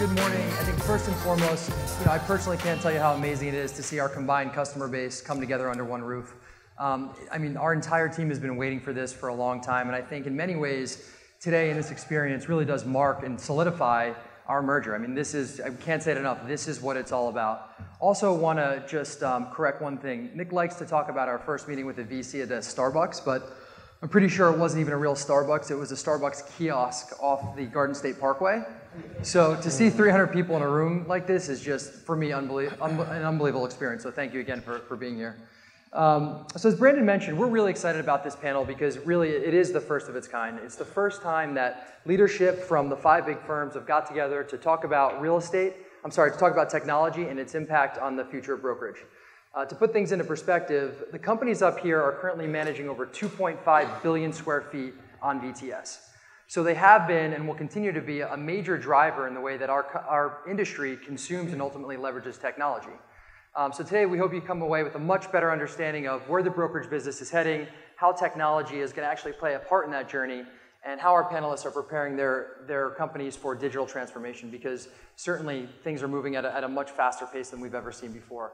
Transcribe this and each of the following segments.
good morning. I think first and foremost, you know, I personally can't tell you how amazing it is to see our combined customer base come together under one roof. Um, I mean, our entire team has been waiting for this for a long time, and I think in many ways, today in this experience really does mark and solidify our merger. I mean, this is, I can't say it enough, this is what it's all about. Also, want to just um, correct one thing. Nick likes to talk about our first meeting with the VC at a Starbucks, but I'm pretty sure it wasn't even a real Starbucks. It was a Starbucks kiosk off the Garden State Parkway. So to see 300 people in a room like this is just, for me, unbelie- un- an unbelievable experience. So thank you again for, for being here. Um, so as Brandon mentioned, we're really excited about this panel because really it is the first of its kind. It's the first time that leadership from the five big firms have got together to talk about real estate, I'm sorry, to talk about technology and its impact on the future of brokerage. Uh, to put things into perspective, the companies up here are currently managing over 2.5 billion square feet on VTS. So they have been and will continue to be a major driver in the way that our, our industry consumes and ultimately leverages technology. Um, so today we hope you come away with a much better understanding of where the brokerage business is heading, how technology is going to actually play a part in that journey, and how our panelists are preparing their, their companies for digital transformation because certainly things are moving at a, at a much faster pace than we've ever seen before.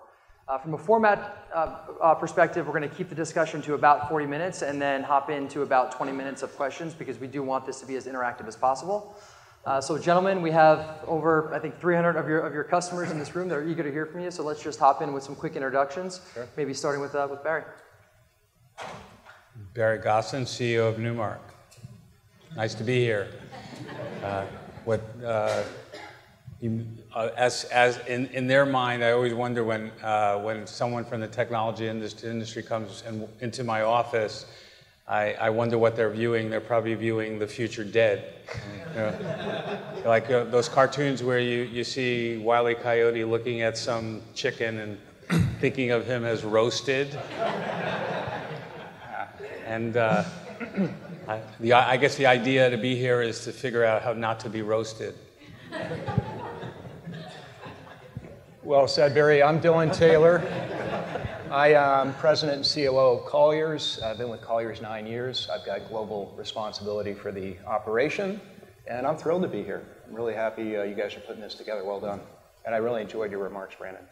Uh, from a format uh, uh, perspective, we're going to keep the discussion to about 40 minutes and then hop into about 20 minutes of questions because we do want this to be as interactive as possible. Uh, so, gentlemen, we have over, I think, 300 of your, of your customers in this room that are eager to hear from you. So, let's just hop in with some quick introductions, sure. maybe starting with, uh, with Barry. Barry Gosin, CEO of Newmark. Nice to be here. Uh, what you, uh, as, as in, in their mind, I always wonder when, uh, when someone from the technology industry, comes in, into my office, I, I wonder what they're viewing. They're probably viewing the future dead. You know, like uh, those cartoons where you, you see Wile E. Coyote looking at some chicken and thinking of him as roasted. and uh, I, the, I guess the idea to be here is to figure out how not to be roasted. Well said, Barry. I'm Dylan Taylor. I am president and COO of Colliers. I've been with Colliers nine years. I've got global responsibility for the operation, and I'm thrilled to be here. I'm really happy uh, you guys are putting this together. Well done. And I really enjoyed your remarks, Brandon.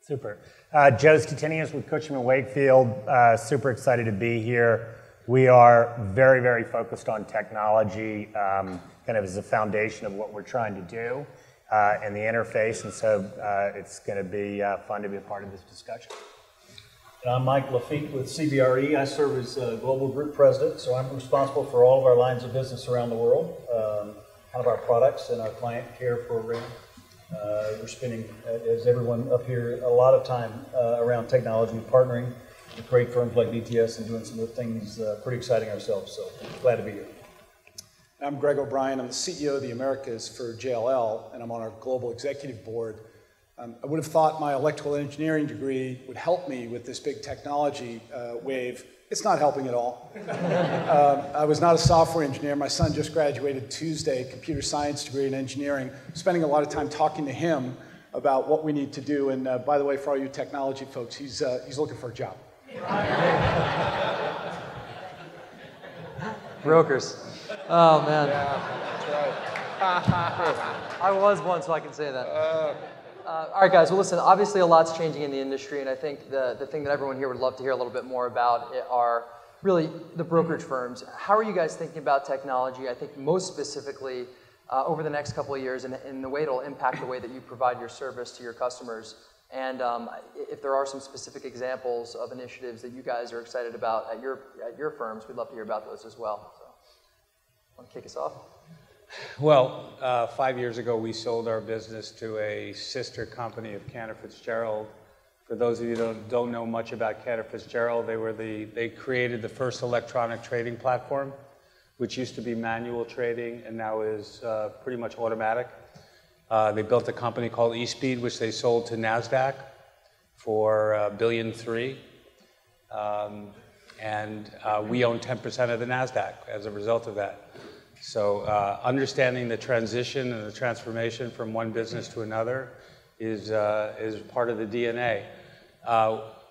Super. Uh, Joe Stettinius with Cushman Wakefield. Uh, super excited to be here. We are very, very focused on technology, um, kind of as a foundation of what we're trying to do and the interface, and so uh, it's going to be uh, fun to be a part of this discussion. I'm Mike Lafitte with CBRE. I serve as Global Group President, so I'm responsible for all of our lines of business around the world, um, kind of our products and our client care program. Uh, we're spending, as everyone up here, a lot of time uh, around technology, and partnering with great firms like VTS and doing some of the things uh, pretty exciting ourselves. So glad to be here. I'm Greg O'Brien. I'm the CEO of the Americas for JLL, and I'm on our global executive board. Um, I would have thought my electrical engineering degree would help me with this big technology uh, wave. It's not helping at all. um, I was not a software engineer. My son just graduated Tuesday, computer science degree in engineering. spending a lot of time talking to him about what we need to do. And uh, by the way, for all you technology folks, he's, uh, he's looking for a job. Brokers. Oh man. Yeah, right. I was one, so I can say that. Uh, uh, all right, guys. Well, listen. Obviously, a lot's changing in the industry, and I think the the thing that everyone here would love to hear a little bit more about are really the brokerage firms. How are you guys thinking about technology? I think most specifically uh, over the next couple of years, and in the way it'll impact the way that you provide your service to your customers. And um, if there are some specific examples of initiatives that you guys are excited about at your at your firms, we'd love to hear about those as well. Want to kick us off? Well, uh, five years ago, we sold our business to a sister company of Cantor Fitzgerald. For those of you who don't, don't know much about Cantor Fitzgerald, they were the they created the first electronic trading platform, which used to be manual trading and now is uh, pretty much automatic. Uh, they built a company called eSpeed, which they sold to Nasdaq for a billion three. Um, and uh, we own 10% of the NASDAQ as a result of that. So uh, understanding the transition and the transformation from one business to another is, uh, is part of the DNA.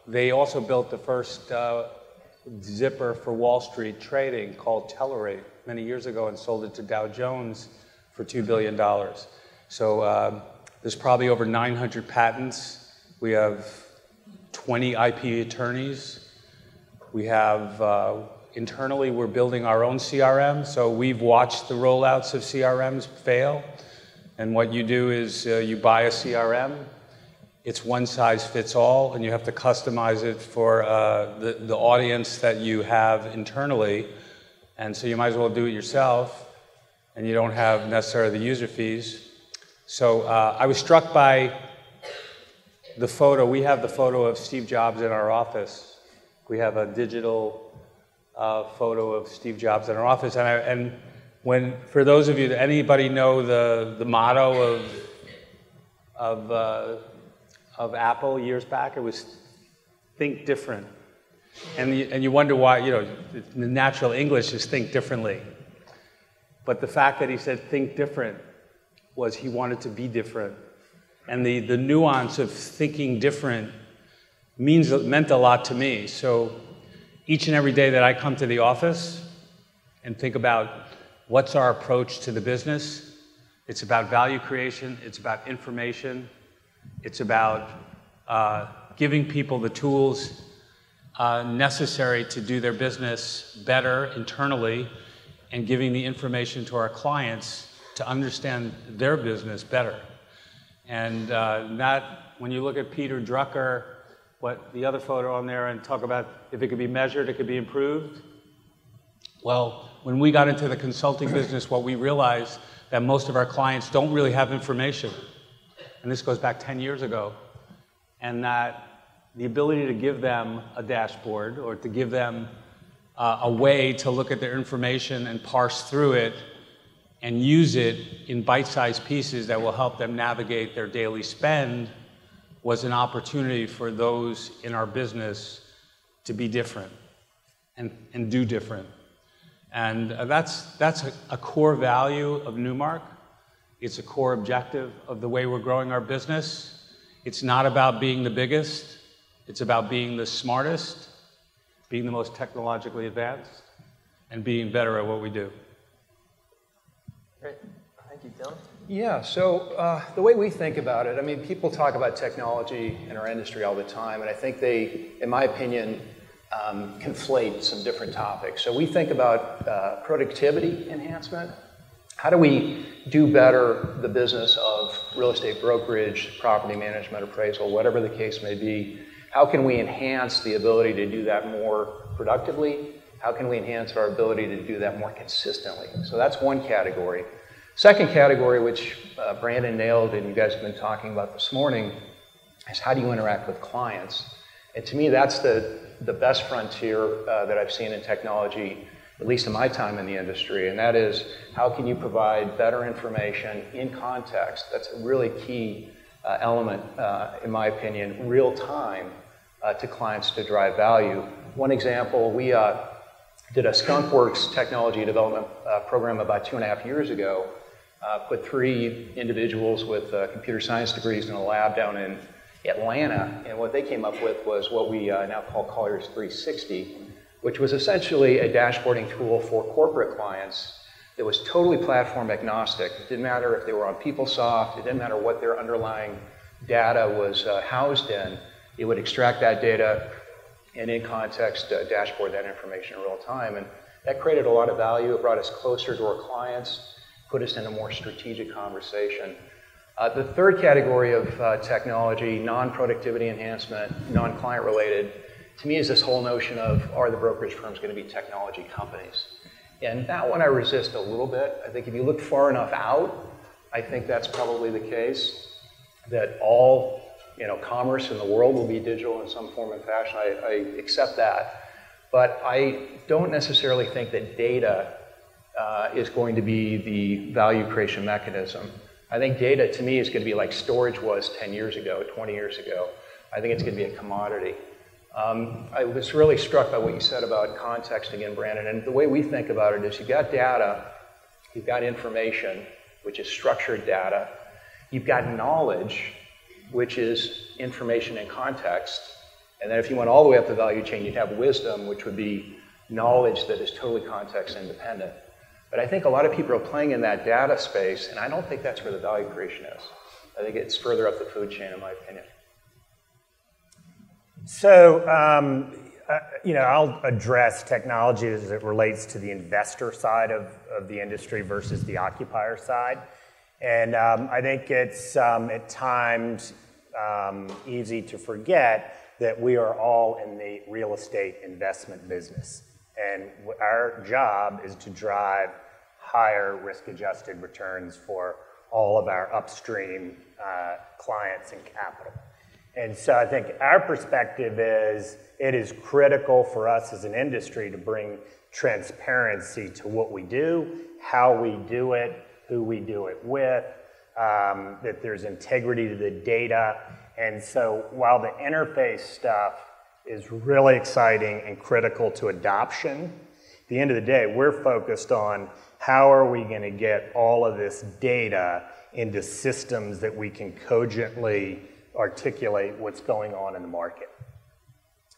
They also built the first zipper for Wall Street trading called Telerate many years ago and sold it to Dow Jones for $2 billion. So um, there's probably over 900 patents. We have 20 IP attorneys. We have uh, internally, we're building our own CRM. So we've watched the rollouts of CRMs fail. And what you do is uh, you buy a CRM, it's one size fits all, and you have to customize it for uh, the, the audience that you have internally. And so you might as well do it yourself, and you don't have necessarily the user fees. So uh, I was struck by the photo. We have the photo of Steve Jobs in our office. We have a digital uh, photo of Steve Jobs in our office. And, I, and when, for those of you, anybody know the, the motto of, of uh, of Apple years back. It was think different. And, the, and you wonder why, you know, the natural English is think differently. But the fact that he said think different was he wanted to be different. And the, the nuance of thinking different means, meant a lot to me. So each and every day that I come to the office and think about what's our approach to the business, it's about value creation, it's about information, it's about uh, giving people the tools uh, necessary to do their business better internally and giving the information to our clients to understand their business better. And uh, that, when you look at Peter Drucker, what the other photo on there, and talk about if it could be measured, it could be improved. Well, when we got into the consulting business, what we realized that most of our clients don't really have information and this goes back 10 years ago, and that the ability to give them a dashboard or to give them uh, a way to look at their information and parse through it and use it in bite sized pieces that will help them navigate their daily spend was an opportunity for those in our business to be different and, and do different. And uh, that's, that's a, a core value of Newmark. It's a core objective of the way we're growing our business. It's not about being the biggest, it's about being the smartest, being the most technologically advanced, and being better at what we do. Great. Thank you, Dylan. Yeah, so uh, the way we think about it, I mean, people talk about technology in our industry all the time, and I think they, in my opinion, um, conflate some different topics. So we think about uh, productivity enhancement, how do we do better the business of real estate brokerage, property management, appraisal, whatever the case may be? How can we enhance the ability to do that more productively? How can we enhance our ability to do that more consistently? So that's one category. Second category, which uh, Brandon nailed and you guys have been talking about this morning, is how do you interact with clients? And to me, that's the, the best frontier uh, that I've seen in technology at least in my time in the industry, and that is how can you provide better information in context? That's a really key uh, element, uh, in my opinion, real time uh, to clients to drive value. One example, we uh, did a Skunkworks technology development uh, program about two and a half years ago. Uh, put three individuals with computer science degrees in a lab down in Atlanta, and what they came up with was what we now call Colliers 360 which was essentially a dashboarding tool for corporate clients that was totally platform agnostic. It didn't matter if they were on PeopleSoft, it didn't matter what their underlying data was uh, housed in. It would extract that data and in context uh, dashboard that information in real time. And that created a lot of value. It brought us closer to our clients, put us in a more strategic conversation. Uh, the third category of uh, technology, non productivity enhancement, non client related, to me is this whole notion of are the brokerage firms going to be technology companies? And that one I resist a little bit. I think if you look far enough out, I think that's probably the case that all you know commerce in the world will be digital in some form and fashion. I, I accept that, but I don't necessarily think that data uh, is going to be the value creation mechanism. I think data to me is going to be like storage was 10 years ago, 20 years ago. I think it's going to be a commodity. Um, I was really struck by what you said about context again, Brandon. And the way we think about it is you've got data, you've got information, which is structured data, you've got knowledge, which is information in context. And then if you went all the way up the value chain, you'd have wisdom, which would be knowledge that is totally context independent. But I think a lot of people are playing in that data space, and I don't think that's where the value creation is. I think it's further up the food chain, in my opinion. So, um, uh, you know, I'll address technology as it relates to the investor side of, of the industry versus the occupier side. And um, I think it's um, at times um, easy to forget that we are all in the real estate investment business. And our job is to drive higher risk adjusted returns for all of our upstream uh, clients and capital. And so I think our perspective is it is critical for us as an industry to bring transparency to what we do, how we do it, who we do it with, um, that there's integrity to the data. And so while the interface stuff is really exciting and critical to adoption, at the end of the day, we're focused on how are we going to get all of this data into systems that we can cogently articulate what's going on in the market.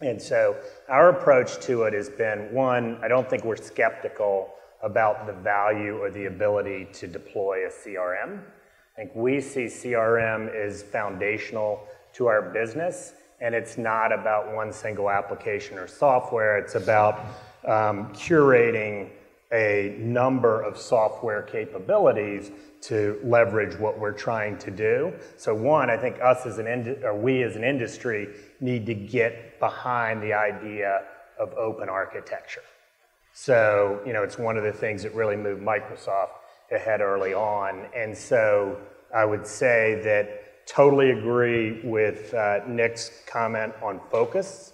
And so our approach to it has been one, I don't think we're skeptical about the value or the ability to deploy a CRM. I think we see CRM as foundational to our business, and it's not about one single application or software. It's about um, curating a number of software capabilities to leverage what we're trying to do. So one, I think us as an ind- or we as an industry need to get behind the idea of open architecture. So, you know, it's one of the things that really moved Microsoft ahead early on. And so I would say that totally agree with uh, Nick's comment on focus.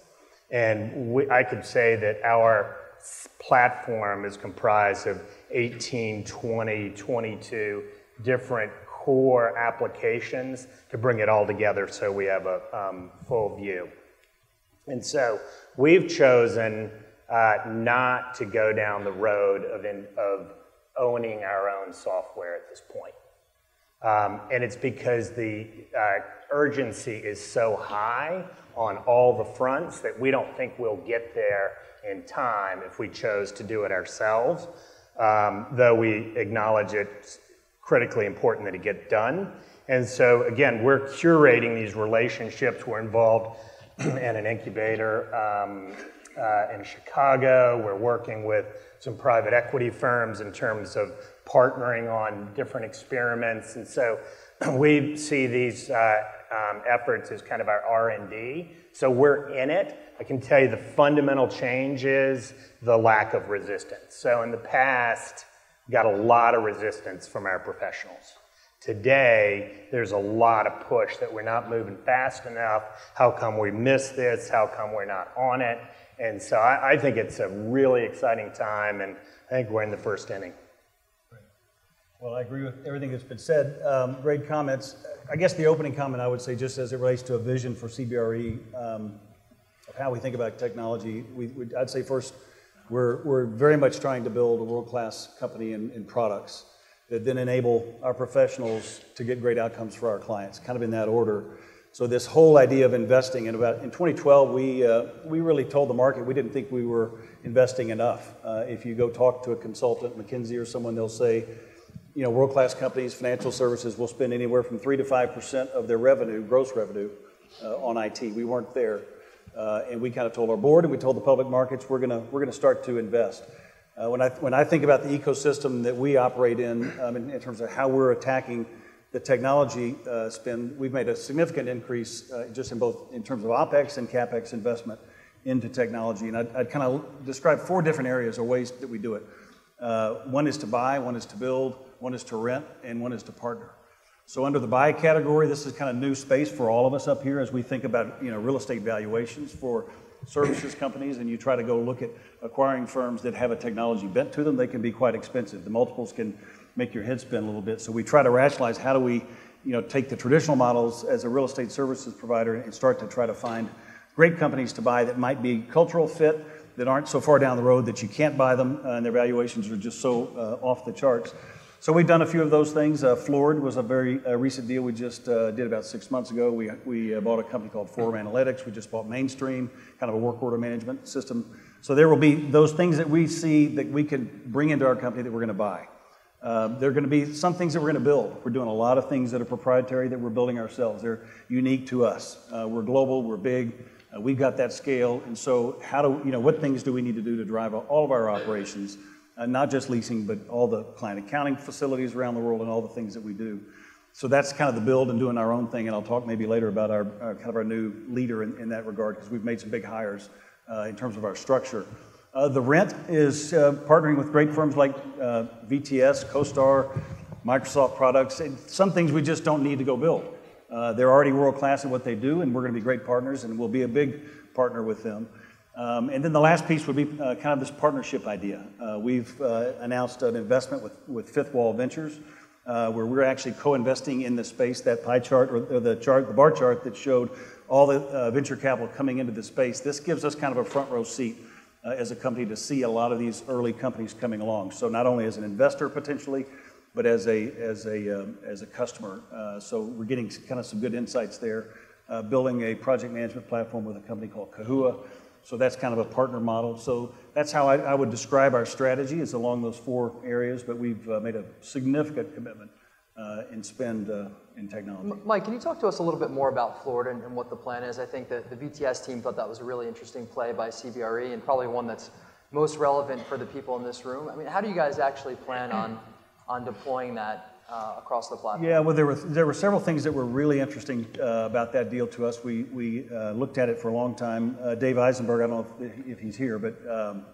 And we, I could say that our platform is comprised of 18, 20, 22 different core applications to bring it all together so we have a um, full view. And so we've chosen uh, not to go down the road of, in, of owning our own software at this point. Um, and it's because the uh, urgency is so high on all the fronts that we don't think we'll get there in time if we chose to do it ourselves, um, though we acknowledge it's critically important that it get done. And so, again, we're curating these relationships. We're involved in an incubator um, uh, in Chicago. We're working with some private equity firms in terms of partnering on different experiments. And so we see these uh, um, efforts as kind of our R&D. So we're in it. I can tell you the fundamental change is the lack of resistance. So in the past, we got a lot of resistance from our professionals. Today, there's a lot of push that we're not moving fast enough. How come we missed this? How come we're not on it? And so I, I think it's a really exciting time, and I think we're in the first inning. Well, I agree with everything that's been said. Um, great comments. I guess the opening comment I would say, just as it relates to a vision for CBRE um, how we think about technology, we, we, I'd say first, we're, we're very much trying to build a world class company in, in products that then enable our professionals to get great outcomes for our clients, kind of in that order. So this whole idea of investing in about in 2012, we uh, we really told the market we didn't think we were investing enough. Uh, if you go talk to a consultant, McKinsey or someone, they'll say, you know, world-class companies, financial services will spend anywhere from three to five percent of their revenue, gross revenue, uh, on IT. We weren't there, uh, and we kind of told our board and we told the public markets we're gonna we're gonna start to invest. Uh, when I when I think about the ecosystem that we operate in, um, in, in terms of how we're attacking the technology uh, spend, we've made a significant increase uh, just in both in terms of OPEX and CAPEX investment into technology. And I'd, I'd kind of describe four different areas or ways that we do it. Uh, one is to buy, one is to build, one is to rent, and one is to partner. So under the buy category, this is kind of new space for all of us up here as we think about you know real estate valuations for services companies and you try to go look at acquiring firms that have a technology bent to them, they can be quite expensive. The multiples can make your head spin a little bit. So we try to rationalize how do we, you know, take the traditional models as a real estate services provider and start to try to find great companies to buy that might be cultural fit, that aren't so far down the road that you can't buy them, uh, and their valuations are just so uh, off the charts. So we've done a few of those things. Uh, Floored was a very uh, recent deal we just uh, did about six months ago. We, we uh, bought a company called Forum Analytics. We just bought Mainstream, kind of a work order management system So there will be those things that we see that we can bring into our company that we're going to buy. Uh, there are going to be some things that we're going to build. We're doing a lot of things that are proprietary that we're building ourselves. They're unique to us. Uh, we're global. We're big. We've got that scale. And so, how do you know what things do we need to do to drive all of our operations, uh, not just leasing, but all the client accounting facilities around the world and all the things that we do. So that's kind of the build and doing our own thing. And I'll talk maybe later about our, our kind of our new leader in, in that regard because we've made some big hires uh, in terms of our structure. Uh, the rent is uh, partnering with great firms like uh, VTS, CoStar, Microsoft products. And some things we just don't need to go build. Uh, they're already world class in what they do, and we're going to be great partners, and we'll be a big partner with them. Um, and then the last piece would be uh, kind of this partnership idea. we've announced an investment with, with Fifth Wall Ventures uh, where we're actually co-investing in the space. That pie chart or, the chart, the bar chart that showed all the uh, venture capital coming into the space. This gives us kind of a front row seat uh, as a company to see a lot of these early companies coming along. So not only as an investor potentially, but as a as a um, as a customer. Uh, so we're getting kind of some good insights there. Uh, building a project management platform with a company called Kahua. So that's kind of a partner model. So that's how I, I would describe our strategy is along those four areas, but we've uh, made a significant commitment uh, in spend uh, in technology. Mike, can you talk to us a little bit more about Floored and, and what the plan is? I think that the VTS team thought that was a really interesting play by CBRE and probably one that's most relevant for the people in this room. I mean, how do you guys actually plan on, on deploying that uh, across the platform? Yeah, well, there were there were several things that were really interesting uh, about that deal to us. We we uh, looked at it for a long time. Uh, Dave Eisenberg, I don't know if, if he's here, but um,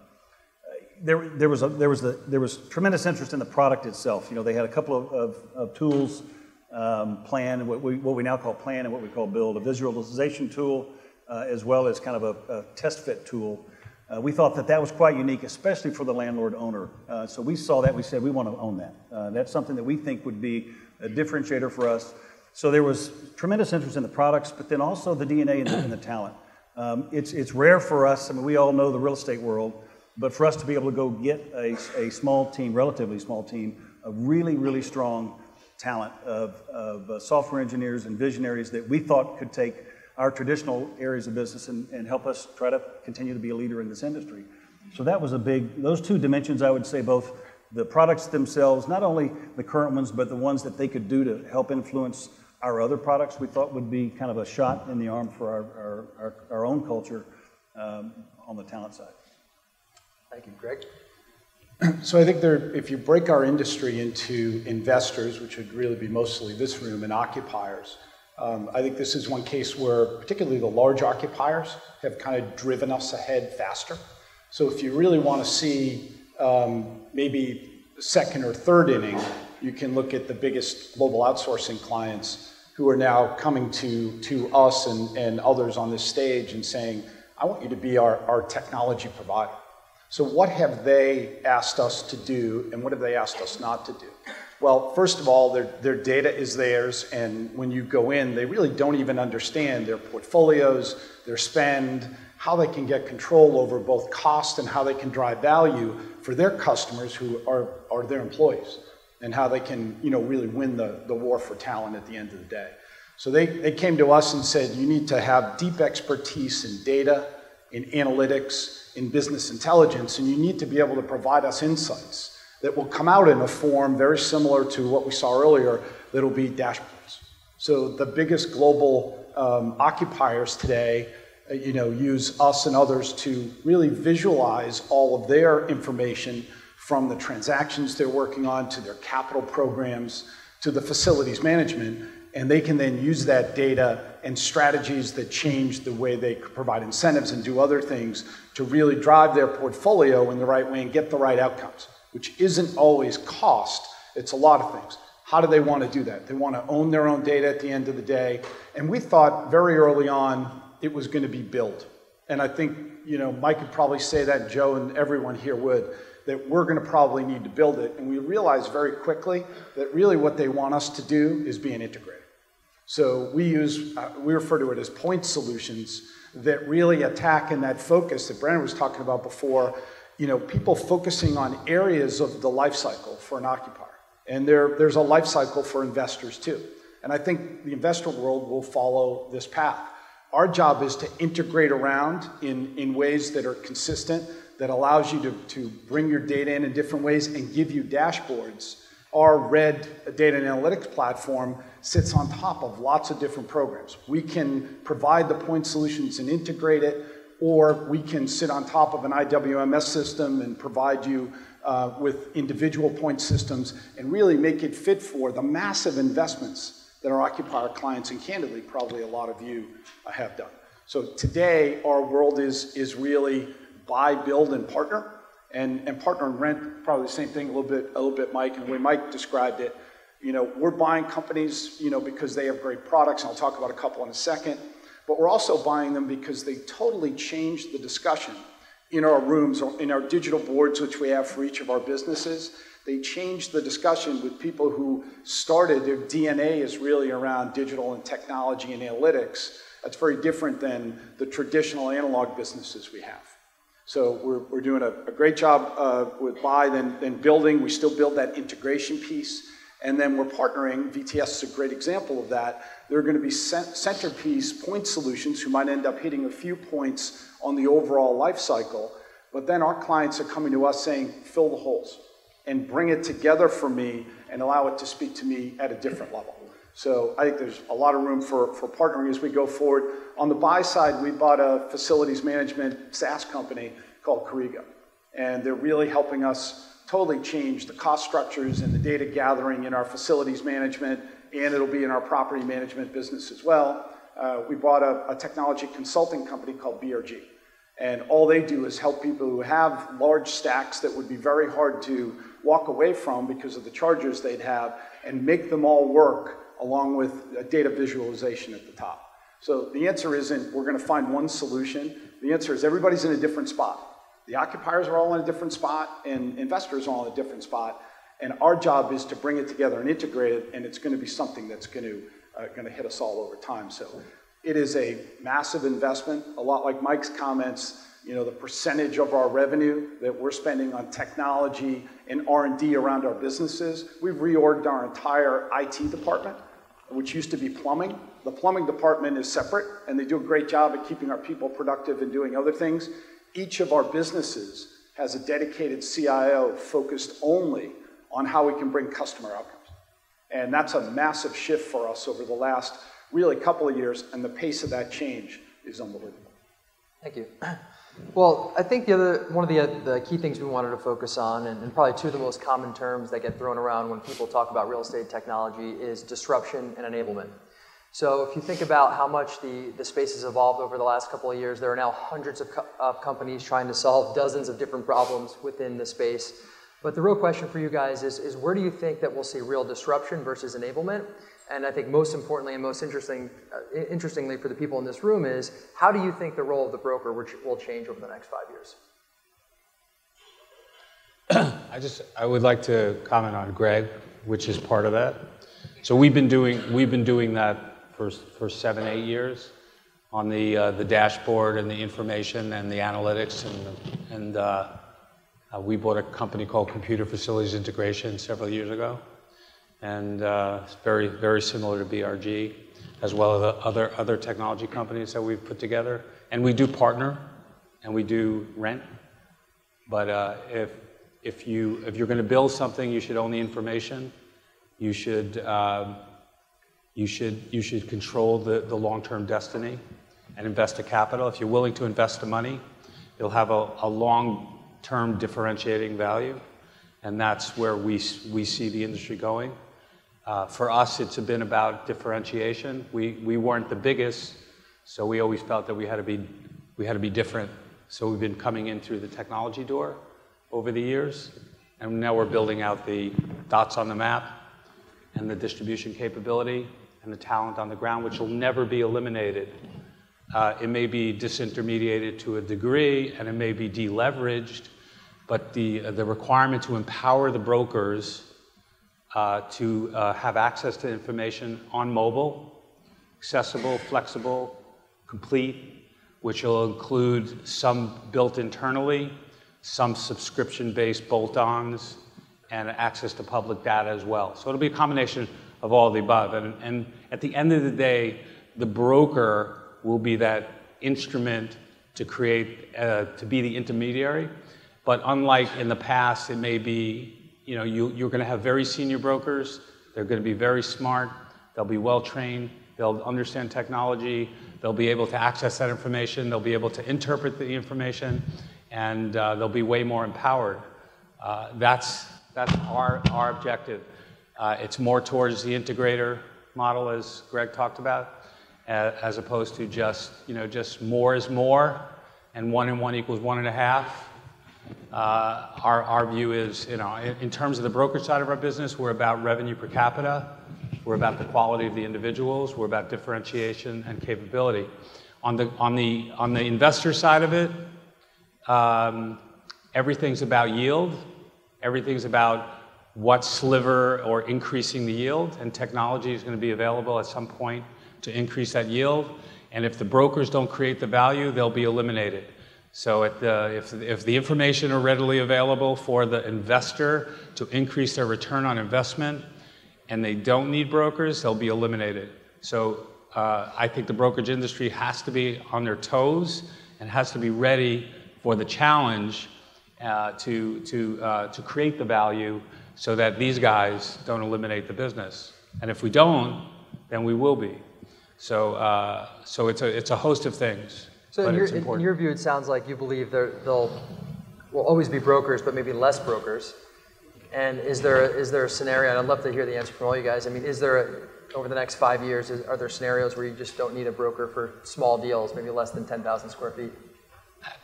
there there was a, there was the there was tremendous interest in the product itself. You know, they had a couple of, of, of tools, um, plan what we what we now call plan and what we call build, a visualization tool, uh, as well as kind of a, a test fit tool uh, we thought that that was quite unique, especially for the landlord owner. Uh, so we saw that, we said we want to own that. Uh, that's something that we think would be a differentiator for us. So there was tremendous interest in the products, but then also the DNA and the, and the talent. Um, it's, it's rare for us, I mean, we all know the real estate world, but for us to be able to go get a, a small team, relatively small team, of really, really strong talent of, of uh, software engineers and visionaries that we thought could take our traditional areas of business and, and help us try to continue to be a leader in this industry. So that was a big, those two dimensions, I would say, both the products themselves, not only the current ones, but the ones that they could do to help influence our other products, we thought would be kind of a shot in the arm for our, our, our, our own culture um, on the talent side. Thank you, Greg. So I think there, if you break our industry into investors, which would really be mostly this room, and occupiers, um, I think this is one case where particularly the large occupiers have kind of driven us ahead faster. So if you really want to see um, maybe second or third inning, you can look at the biggest global outsourcing clients who are now coming to, to us and, and others on this stage and saying, I want you to be our, our technology provider. So what have they asked us to do and what have they asked us not to do? Well, first of all, their, their data is theirs, and when you go in, they really don't even understand their portfolios, their spend, how they can get control over both cost and how they can drive value for their customers who are, are their employees, and how they can you know, really win the, the war for talent at the end of the day. So they, they came to us and said, you need to have deep expertise in data, in analytics, in business intelligence, and you need to be able to provide us insights that will come out in a form very similar to what we saw earlier that'll be dashboards. So the biggest global um, occupiers today uh, you know, use us and others to really visualize all of their information from the transactions they're working on to their capital programs to the facilities management and they can then use that data and strategies that change the way they provide incentives and do other things to really drive their portfolio in the right way and get the right outcomes which isn't always cost, it's a lot of things. How do they want to do that? They want to own their own data at the end of the day. And we thought very early on it was going to be built. And I think, you know, Mike could probably say that, Joe and everyone here would, that we're going to probably need to build it. And we realized very quickly that really what they want us to do is be an integrator. So we use, uh, we refer to it as point solutions that really attack in that focus that Brandon was talking about before you know, people focusing on areas of the life cycle for an occupier. And there, there's a life cycle for investors too. And I think the investor world will follow this path. Our job is to integrate around in, in ways that are consistent, that allows you to, to bring your data in in different ways and give you dashboards. Our RED data and analytics platform sits on top of lots of different programs. We can provide the point solutions and integrate it, or we can sit on top of an IWMS system and provide you uh, with individual point systems and really make it fit for the massive investments that our occupier clients and candidly probably a lot of you uh, have done. So today our world is, is really buy, build, and partner. And, and partner and rent, probably the same thing a little bit, a little bit, Mike, and the way Mike described it. You know, we're buying companies, you know, because they have great products, and I'll talk about a couple in a second. But we're also buying them because they totally changed the discussion in our rooms, or in our digital boards, which we have for each of our businesses. They changed the discussion with people who started, their DNA is really around digital and technology and analytics. That's very different than the traditional analog businesses we have. So we're, we're doing a, a great job uh, with buy, then, then building. We still build that integration piece. And then we're partnering. VTS is a great example of that. There are going to be centerpiece point solutions who might end up hitting a few points on the overall life cycle. But then our clients are coming to us saying, fill the holes and bring it together for me and allow it to speak to me at a different level. So I think there's a lot of room for, for partnering as we go forward. On the buy side, we bought a facilities management SaaS company called Corrigo. And they're really helping us totally change the cost structures and the data gathering in our facilities management, and it'll be in our property management business as well. Uh, we bought a, a technology consulting company called BRG. And all they do is help people who have large stacks that would be very hard to walk away from because of the charges they'd have and make them all work along with data visualization at the top. So the answer isn't we're going to find one solution. The answer is everybody's in a different spot. The occupiers are all in a different spot, and investors are all in a different spot. And our job is to bring it together and integrate it, and it's going to be something that's going to, uh, going to hit us all over time. So it is a massive investment, a lot like Mike's comments. You know, the percentage of our revenue that we're spending on technology and R&D around our businesses. We've reorged our entire IT department which used to be plumbing. The plumbing department is separate, and they do a great job at keeping our people productive and doing other things. Each of our businesses has a dedicated CIO focused only on how we can bring customer outcomes. And that's a massive shift for us over the last really couple of years, and the pace of that change is unbelievable. Thank you. Well, I think the other one of the, the key things we wanted to focus on, and, and, probably two of the most common terms that get thrown around when people talk about real estate technology, is disruption and enablement. So if you think about how much the, the space has evolved over the last couple of years, there are now hundreds of, co- of companies trying to solve dozens of different problems within the space. But the real question for you guys is, is where do you think that we'll see real disruption versus enablement? And I think most importantly and most interesting, uh, interestingly for the people in this room is how do you think the role of the broker will change over the next five years? I just I would like to comment on Greg, which is part of that. So we've been doing we've been doing that for for seven eight years on the uh, the dashboard and the information and the analytics and and uh, uh, we bought a company called Computer Facilities Integration several years ago and uh, it's very, very similar to BRG, as well as other, other technology companies that we've put together. And we do partner, and we do rent. But uh, if, if, you, if you're going to build something, you should own the information. You should, um, you should, you should control the, the long-term destiny and invest the capital. If you're willing to invest the money, you'll have a, a long-term differentiating value. And that's where we, we see the industry going. Uh, for us, it's been about differentiation. We, we weren't the biggest, so we always felt that we had to be, we had to be different. So we've been coming in through the technology door over the years, and now we're building out the dots on the map and the distribution capability and the talent on the ground, which will never be eliminated. Uh, it may be disintermediated to a degree, and it may be deleveraged, but the, uh, the requirement to empower the brokers uh, to uh, have access to information on mobile, accessible, flexible, complete, which will include some built internally, some subscription-based bolt-ons, and access to public data as well. So it'll be a combination of all the above. And, and at the end of the day, the broker will be that instrument to create, uh, to be the intermediary. But unlike in the past, it may be, you know, you, you're going to have very senior brokers. They're going to be very smart. They'll be well trained. They'll understand technology. They'll be able to access that information. They'll be able to interpret the information, and uh, they'll be way more empowered. Uh, that's that's our our objective. Uh, it's more towards the integrator model, as Greg talked about, as opposed to just you know just more is more, and one and one equals one and a half. Uh, our, our view is, you know, in, terms of the brokerage side of our business, we're about revenue per capita. We're about the quality of the individuals. We're about differentiation and capability. On the, on the, on the investor side of it, um, everything's about yield. Everything's about what sliver or increasing the yield, and technology is going to be available at some point to increase that yield. And if the brokers don't create the value, they'll be eliminated. So the, if, if the information are readily available for the investor to increase their return on investment, and they don't need brokers, they'll be eliminated. So uh, I think the brokerage industry has to be on their toes and has to be ready for the challenge uh, to, to, uh, to create the value so that these guys don't eliminate the business. And if we don't, then we will be. So, uh, so it's, a, it's a host of things. So in your, in your, view, it sounds like you believe there will will always be brokers, but maybe less brokers. And is there a, is there a scenario? And I'd love to hear the answer from all you guys. I mean, is there a, over the next five years? Is, are there scenarios where you just don't need a broker for small deals, maybe less than ten thousand square feet?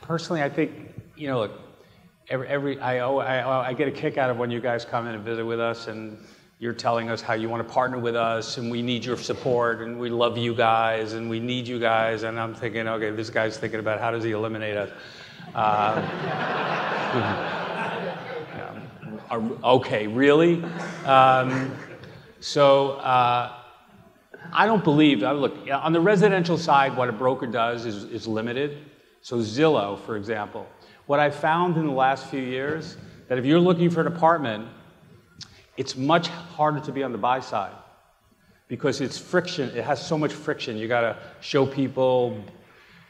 Personally, I think you know, look, every, every I, I I get a kick out of when you guys come in and visit with us and you're telling us how you want to partner with us and we need your support and we love you guys and we need you guys and i'm thinking okay this guy's thinking about how does he eliminate us uh, okay, really? Um, so uh, I don't believe, uh, look, on the residential side, what a broker does is, is limited. So Zillow, for example, what I found in the last few years, that if you're looking for an apartment, it's much harder to be on the buy side because it's friction. It has so much friction. You got to show people.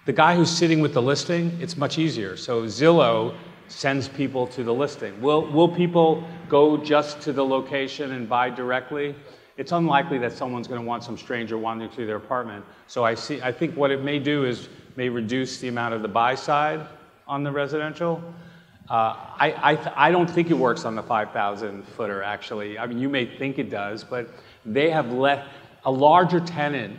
The guy who's sitting with the listing, it's much easier. So Zillow sends people to the listing. Will, will people go just to the location and buy directly? It's unlikely that someone's going to want some stranger wandering through their apartment. So I, see, I think what it may do is may reduce the amount of the buy side on the residential. Uh, I, I, I, don't think it works on the 5,000 footer, actually. I mean, you may think it does, but they have let a larger tenant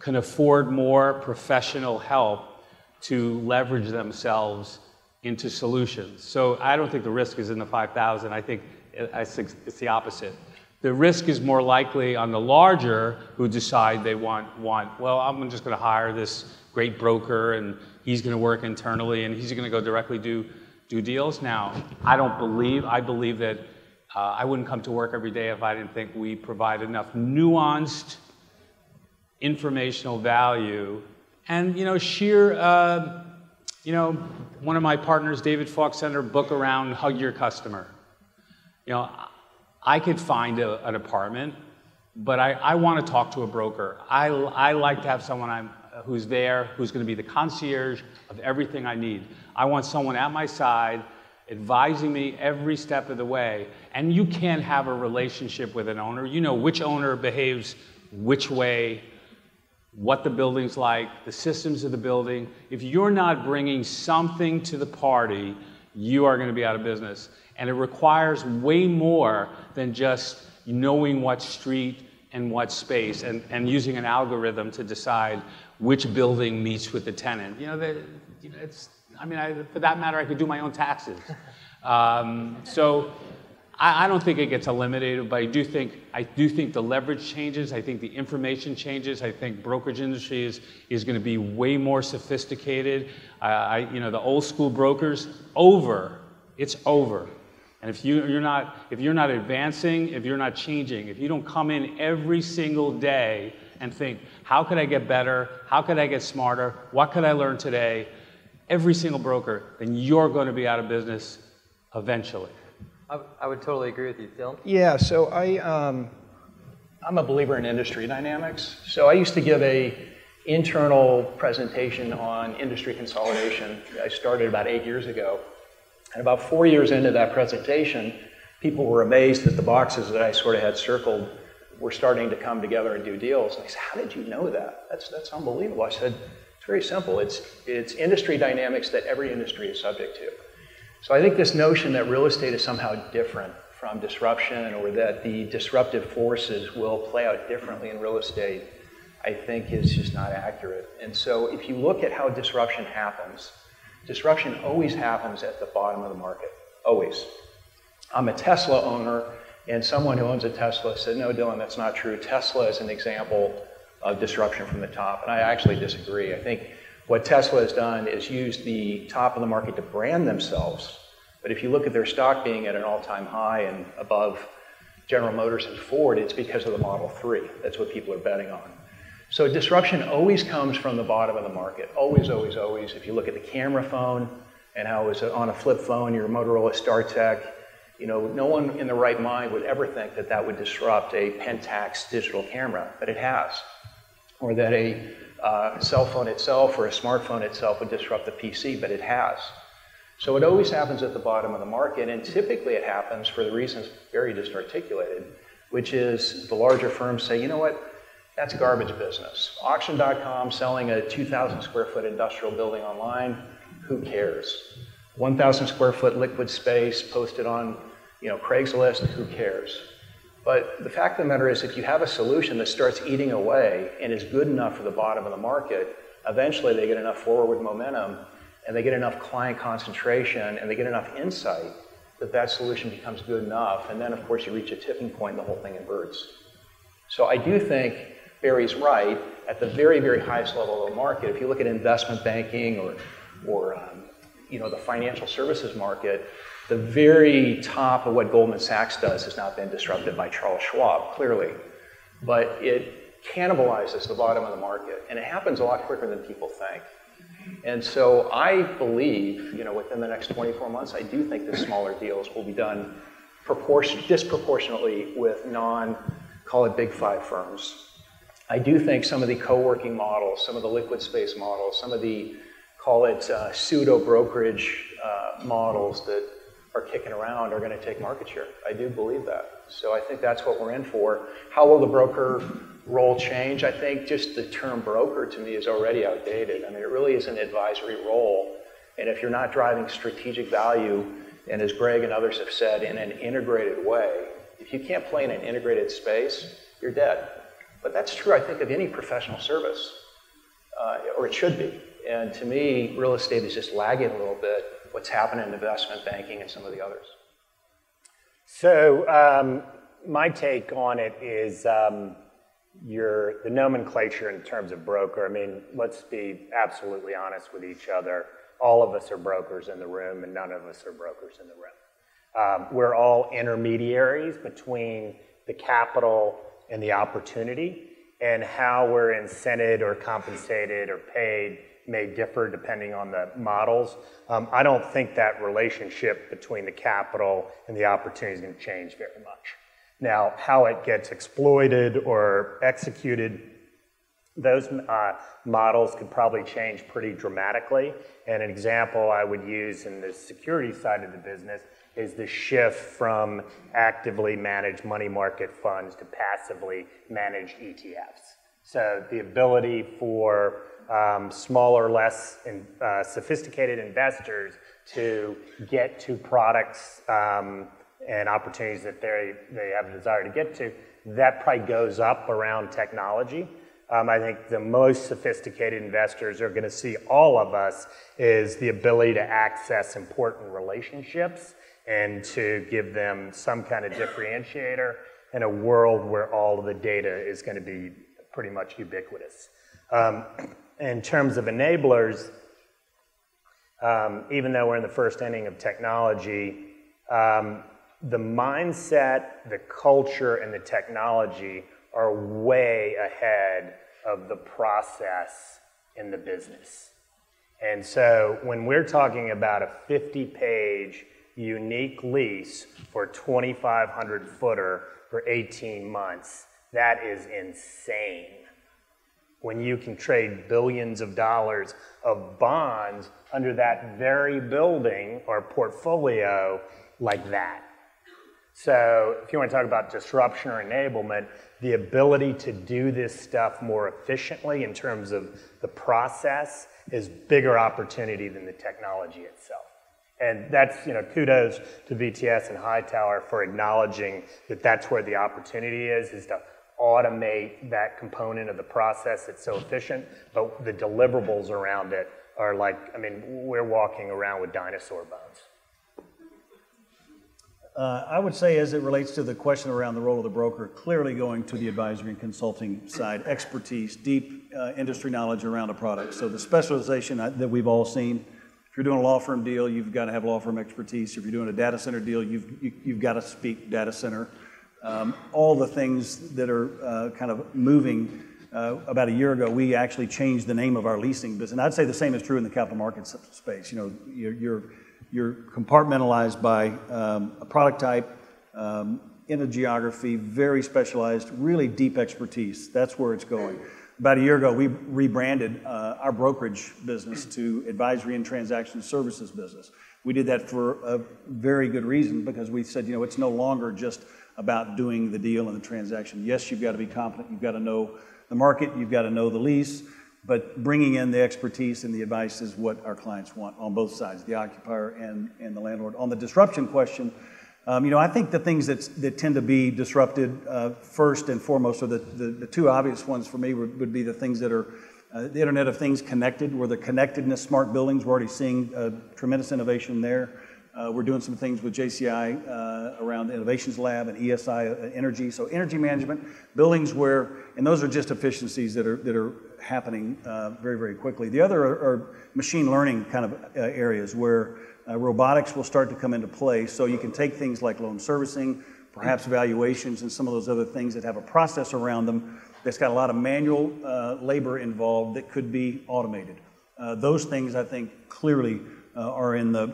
can afford more professional help to leverage themselves into solutions. So I don't think the risk is in the 5,000. I think it's the opposite. The risk is more likely on the larger who decide they want, want well, I'm just going to hire this great broker and he's going to work internally and he's going to go directly do, do deals. Now, I don't believe, I believe that uh, I wouldn't come to work every day if I didn't think we provide enough nuanced informational value and, you know, sheer uh, you know, one of my partners, David Falk, sent a book around Hug Your Customer. You know, I could find a, an apartment, but I, I want to talk to a broker. I, I like to have someone I'm, who's there, who's going to be the concierge of everything I need. I want someone at my side advising me every step of the way. And you can't have a relationship with an owner. You know which owner behaves which way what the building's like, the systems of the building. If you're not bringing something to the party, you are going to be out of business. And it requires way more than just knowing what street and what space and, and using an algorithm to decide which building meets with the tenant. You know, you know it's, I mean, I, for that matter, I could do my own taxes. Um, so I, I don't think it gets eliminated, but I do think I do think the leverage changes. I think the information changes. I think brokerage industry is is going to be way more sophisticated. Uh, I, you know, the old school brokers over. It's over. And if you, you're not if you're not advancing, if you're not changing, if you don't come in every single day and think, how could I get better? How could I get smarter? What could I learn today? Every single broker, then you're going to be out of business eventually. I, I would totally agree with you, Phil. Yeah, so I, um, I'm a believer in industry dynamics. So I used to give a internal presentation on industry consolidation. I started about eight years ago. And about four years into that presentation, people were amazed that the boxes that I sort of had circled were starting to come together and do deals. And they said, How did you know that? That's, that's unbelievable. I said, It's very simple. It's, it's industry dynamics that every industry is subject to. So I think this notion that real estate is somehow different from disruption or that the disruptive forces will play out differently in real estate, I think is just not accurate. And so if you look at how disruption happens, disruption always happens at the bottom of the market, always. I'm a Tesla owner, and someone who owns a Tesla said, No, Dylan, that's not true. Tesla is an example of disruption from the top. And I actually disagree. I think what Tesla has done is used the top of the market to brand themselves. But if you look at their stock being at an all time high and above General Motors and Ford, it's because of the Model 3. That's what people are betting on. So disruption always comes from the bottom of the market. Always, always, always. If you look at the camera phone and how it was on a flip phone, your Motorola StarTAC, you know, no one in the right mind would ever think that that would disrupt a Pentax digital camera, but it has. Or that a uh, cell phone itself or a smartphone itself would disrupt the PC, but it has. So it always happens at the bottom of the market, and typically it happens for the reasons Barry just articulated, which is the larger firms say, you know what, that's garbage business. Auction.com selling a 2,000 square foot industrial building online, who cares? 1,000 square foot LiquidSpace posted on you know, Craigslist, who cares? But the fact of the matter is, if you have a solution that starts eating away and is good enough for the bottom of the market, eventually they get enough forward momentum and they get enough client concentration and they get enough insight that that solution becomes good enough. And then, of course, you reach a tipping point and the whole thing inverts. So I do think Barry's right. At the very, very highest level of the market, if you look at investment banking or, or um, you know, the financial services market, the very top of what Goldman Sachs does has not been disrupted by Charles Schwab, clearly. But it cannibalizes the bottom of the market, and it happens a lot quicker than people think. And so I believe, you know, within the next 24 months, I do think the smaller deals will be done proportion, disproportionately with non, call it big five firms. I do think some of the co-working models, some of the LiquidSpace models, some of the, call it uh, pseudo brokerage uh, models that are kicking around are going to take market share. I do believe that. So I think that's what we're in for. How will the broker role change? I think just the term broker to me is already outdated. I mean, it really is an advisory role. And if you're not driving strategic value, and as Greg and others have said, in an integrated way, if you can't play in an integrated space, you're dead. But that's true, I think, of any professional service, uh, or it should be. And to me, real estate is just lagging a little bit what's happened in investment banking and some of the others. So um, my take on it is um, your the nomenclature in terms of broker. I mean, let's be absolutely honest with each other. All of us are brokers in the room, and none of us are brokers in the room. Um, we're all intermediaries between the capital and the opportunity, and how we're incented or compensated or paid may differ depending on the models. Um, I don't think that relationship between the capital and the opportunity is going to change very much. Now, how it gets exploited or executed, those uh, models could probably change pretty dramatically. And an example I would use in the security side of the business is the shift from actively managed money market funds to passively managed ETFs. So the ability for um, smaller, less in, uh, sophisticated investors to get to products um, and opportunities that they, they have a desire to get to, that probably goes up around technology. Um, I think the most sophisticated investors are going to see all of us is the ability to access important relationships and to give them some kind of differentiator in a world where all of the data is going to be pretty much ubiquitous. Um, in terms of enablers, um, even though we're in the first inning of technology, um, the mindset, the culture, and the technology are way ahead of the process in the business. And so when we're talking about a 50 page unique lease for 2,500 footer for 18 months, that is insane. When you can trade billions of dollars of bonds under that very building or portfolio like that. So, if you want to talk about disruption or enablement, the ability to do this stuff more efficiently in terms of the process is bigger opportunity than the technology itself. And that's, you know, kudos to VTS and Hightower for acknowledging that that's where the opportunity is, is to automate that component of the process that's so efficient, but the deliverables around it are like, I mean, we're walking around with dinosaur bones. Uh, I would say, as it relates to the question around the role of the broker, clearly going to the advisory and consulting side, expertise, deep uh, industry knowledge around a product. So the specialization that we've all seen. If you're doing a law firm deal, you've got to have law firm expertise. If you're doing a data center deal, you've you, have you have got to speak data center. Um, all the things that are uh, kind of moving. Uh, about a year ago, we actually changed the name of our leasing business. And I'd say the same is true in the capital markets space. You know, you're, you're you're compartmentalized by um, a product type, um, in a geography, very specialized, really deep expertise. That's where it's going. About a year ago, we rebranded uh, our brokerage business to advisory and transaction services business. We did that for a very good reason because we said, you know, it's no longer just about doing the deal and the transaction. Yes, you've got to be competent, you've got to know the market, you've got to know the lease, but bringing in the expertise and the advice is what our clients want on both sides, the occupier and, and the landlord. On the disruption question, um, you know, I think the things that, that tend to be disrupted uh, first and foremost, or the, the, two obvious ones for me would, would be the things that are uh, the Internet of Things connected, where the connectedness, smart buildings, we're already seeing uh, tremendous innovation there. Uh, we're doing some things with JCI uh, around the Innovations Lab and ESI uh, Energy. So energy management, buildings where, and those are just efficiencies that are that are happening uh, very very quickly. The other are, are machine learning kind of uh, areas where uh, robotics will start to come into play. So you can take things like loan servicing, perhaps valuations, and some of those other things that have a process around them that's got a lot of manual labor involved that could be automated. those things I think clearly uh, are in the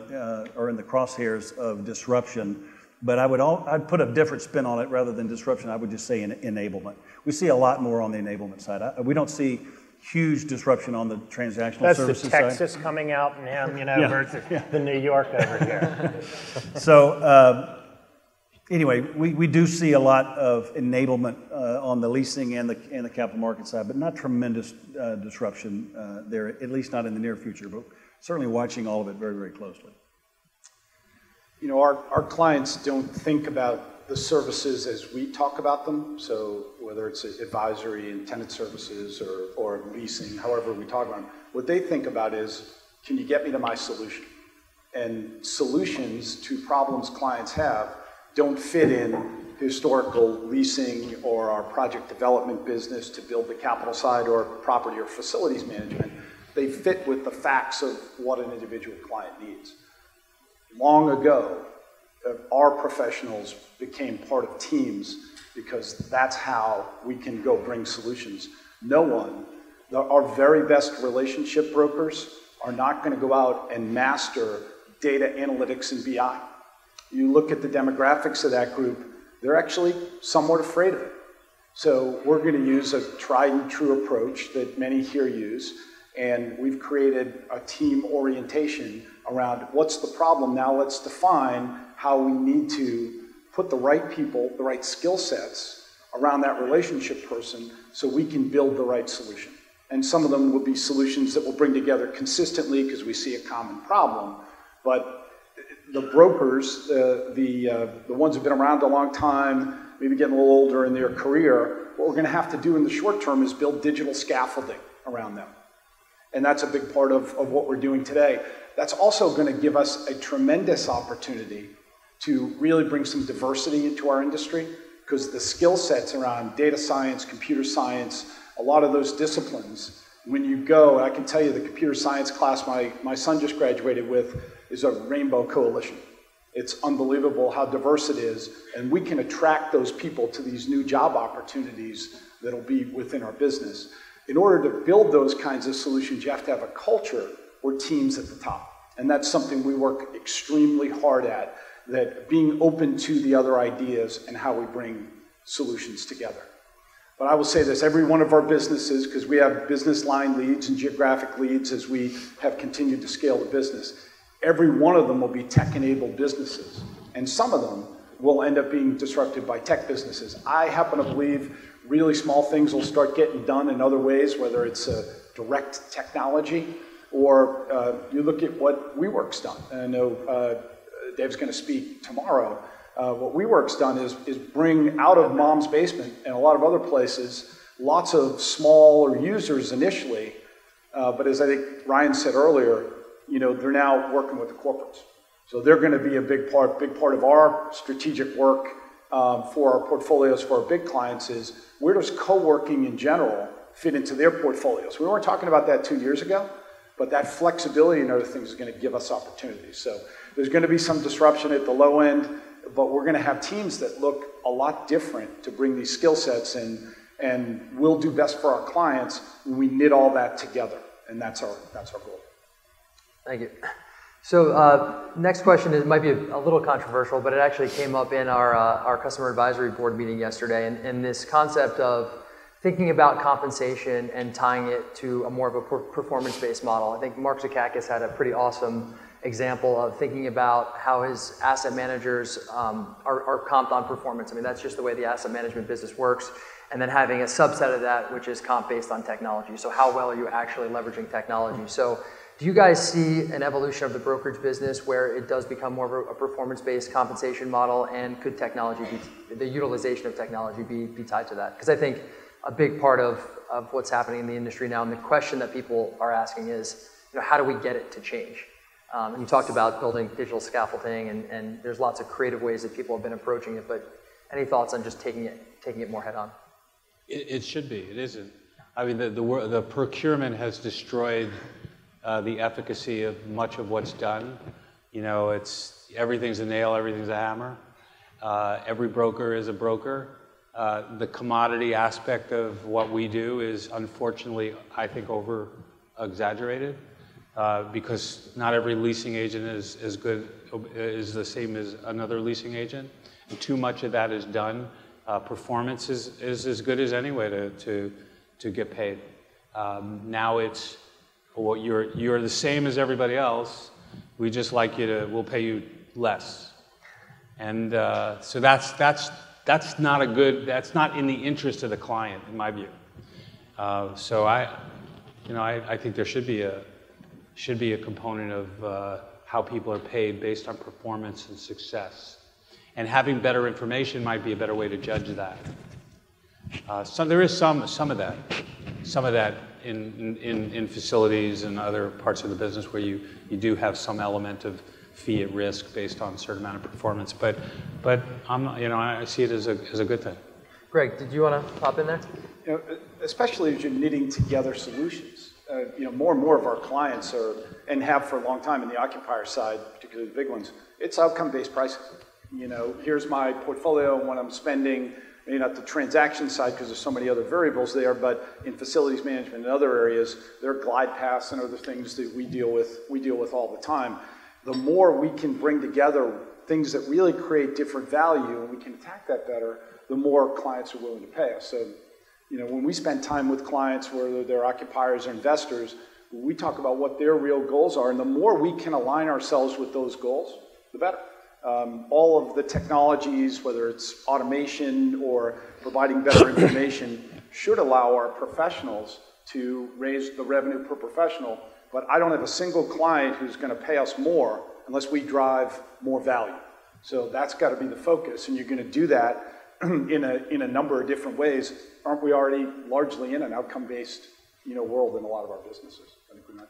uh, are in the crosshairs of disruption. But I would all, I'd put a different spin on it rather than disruption. I would just say enablement. We see a lot more on the enablement side. I, we don't see huge disruption on the transactional That's services the Texas side. coming out and him, you know, yeah. versus yeah. the New York over here. so uh, anyway, we, we do see a lot of enablement uh, on the leasing and the and the capital market side, but not tremendous uh, disruption uh, there, at least not in the near future. But certainly watching all of it very, very closely. You know, our, our clients don't think about the services as we talk about them. So whether it's advisory and tenant services or, or leasing, however we talk about them, what they think about is, can you get me to my solution? And solutions to problems clients have don't fit in historical leasing or our project development business to build the capital side or property or facilities management they fit with the facts of what an individual client needs. Long ago, uh, our professionals became part of teams because that's how we can go bring solutions. No one, our very best relationship brokers, are not going to go out and master data analytics and BI. You look at the demographics of that group, they're actually somewhat afraid of it. So we're going to use a tried and true approach that many here use, and we've created a team orientation around what's the problem. Now let's define how we need to put the right people, the right skill sets around that relationship person so we can build the right solution. And some of them will be solutions that we'll bring together consistently because we see a common problem. But the brokers, uh, the, uh, the ones who've been around a long time, maybe getting a little older in their career, what we're going to have to do in the short term is build digital scaffolding around them. And that's a big part of, of what we're doing today. That's also going to give us a tremendous opportunity to really bring some diversity into our industry because the skill sets around data science, computer science, a lot of those disciplines, when you go, I can tell you the computer science class my, my son just graduated with is a rainbow coalition. It's unbelievable how diverse it is, and we can attract those people to these new job opportunities that'll be within our business in order to build those kinds of solutions, you have to have a culture or teams at the top. And that's something we work extremely hard at, that being open to the other ideas and how we bring solutions together. But I will say this, every one of our businesses, because we have business line leads and geographic leads as we have continued to scale the business, every one of them will be tech-enabled businesses. And some of them will end up being disrupted by tech businesses. I happen to believe really small things will start getting done in other ways, whether it's a direct technology or uh, you look at what WeWork's done. And I know uh, Dave's going to speak tomorrow. Uh, what WeWork's done is, is bring out of mom's basement and a lot of other places lots of smaller users initially. Uh, but as I think Ryan said earlier, you know, they're now working with the corporates. So they're going to be a big part, big part of our strategic work um, for our portfolios for our big clients is where does co-working in general fit into their portfolios? We weren't talking about that two years ago, but that flexibility and other things is going to give us opportunities. So there's going to be some disruption at the low end, but we're going to have teams that look a lot different to bring these skill sets in, and we'll do best for our clients when we knit all that together, and that's our that's our goal. Thank you. So uh, next question is might be a, a, little controversial, but it actually came up in our uh, our customer advisory board meeting yesterday, and, and this concept of thinking about compensation and tying it to a more of a performance-based model. I think Mark Zikakis had a pretty awesome example of thinking about how his asset managers um, are, are comped on performance. I mean, that's just the way the asset management business works. And then having a subset of that, which is comp based on technology. So how well are you actually leveraging technology? So do you guys see an evolution of the brokerage business where it does become more of a performance-based compensation model, and could technology be the utilization of technology be, tied to that? Because I think a big part of, what's happening in the industry now, and the question that people are asking is, you know, how do we get it to change? Um, and you talked about building digital scaffolding, and, there's lots of creative ways that people have been approaching it. But any thoughts on just taking it taking it more head on? It, should be. It isn't. I mean, the procurement has destroyed uh, the efficacy of much of what's done. You know, it's everything's a nail, everything's a hammer. Uh, every broker is a broker. Uh, the commodity aspect of what we do is unfortunately, I think, over exaggerated uh, because not every leasing agent is as good is the same as another leasing agent. And too much of that is done. Uh, performance is, is as good as any way to, to, to get paid. Um, now it's well, you're, you're the same as everybody else. We just like you to, we'll pay you less. And uh, so that's, that's, that's not a good, that's not in the interest of the client, in my view. Uh, so I, you know, I, I think there should be a, should be a component of uh, how people are paid based on performance and success. And having better information might be a better way to judge that. Uh, so there is some, some of that, some of that in, in, in facilities and other parts of the business where you, you do have some element of fee at risk based on a certain amount of performance. But, but I'm not, you know, I see it as a, as a good thing. Greg, did you want to pop in there? You know, especially as you're knitting together solutions. Uh, you know, more and more of our clients are, and have for a long time in the occupier side, particularly the big ones, it's outcome-based pricing. You know, here's my portfolio, what I'm spending, maybe not the transaction side because there's so many other variables there, but in facilities management and other areas, there are glide paths and other things that we deal with, we deal with all the time. The more we can bring together things that really create different value and we can attack that better, the more clients are willing to pay us. So, you know, when we spend time with clients, whether they're occupiers or investors, we talk about what their real goals are, and the more we can align ourselves with those goals, the better. Um, all of the technologies, whether it's automation or providing better information, should allow our professionals to raise the revenue per professional. But I don't have a single client who's going to pay us more unless we drive more value. So that's got to be the focus, and you're going to do that in a in a number of different ways. Aren't we already largely in an outcome-based you know world in a lot of our businesses?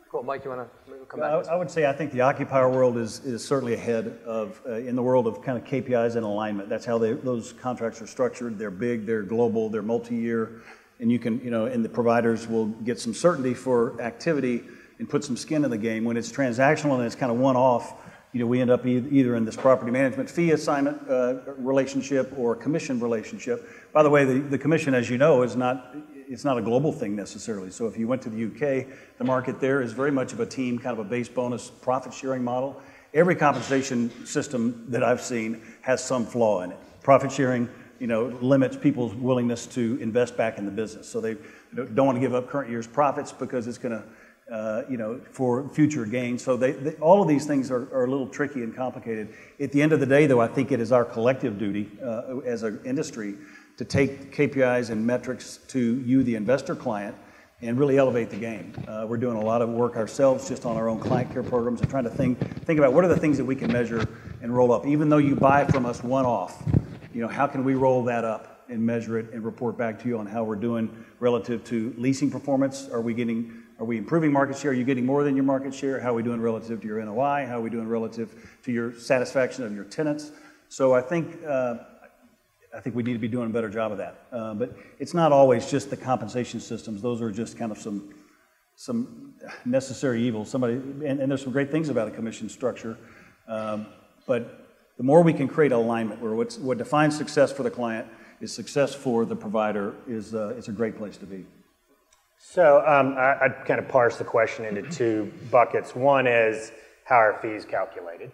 Cool. Mike, you want to come back? I, I, would say I think the occupier world is, is certainly ahead of, uh, in the world of kind of KPIs and alignment. That's how they, those contracts are structured. They're big, they're global, they're multi-year, and you can, you know, and the providers will get some certainty for activity and put some skin in the game. When it's transactional and it's kind of one-off, you know, we end up e- either in this property management fee assignment uh, relationship or commission relationship. By the way, the, the commission, as you know, is not it's not a global thing necessarily. So if you went to the UK, the market there is very much of a team, kind of a base bonus profit sharing model. Every compensation system that I've seen has some flaw in it. Profit sharing you know, limits people's willingness to invest back in the business. So they don't want to give up current year's profits because it's going to uh, you know, for future gain. So they, they, all of these things are, are, a little tricky and complicated. At the end of the day, though, I think it is our collective duty uh, as an industry to take KPIs and metrics to you, the investor client, and really elevate the game. Uh, we're doing a lot of work ourselves just on our own client care programs and trying to think, think about what are the things that we can measure and roll up. Even though you buy from us one off, you know, how can we roll that up and measure it and report back to you on how we're doing relative to leasing performance? Are we getting are we improving market share? Are you getting more than your market share? How are we doing relative to your NOI? How are we doing relative to your satisfaction of your tenants? So I think uh, I think we need to be doing a better job of that. Uh, but it's not always just the compensation systems; those are just kind of some some necessary evils. Somebody and, and there's some great things about a commission structure, um, but the more we can create alignment where what's, what defines success for the client is success for the provider is uh, it's a great place to be. So um, I, would kind of parse the question into two buckets. One is how are fees calculated?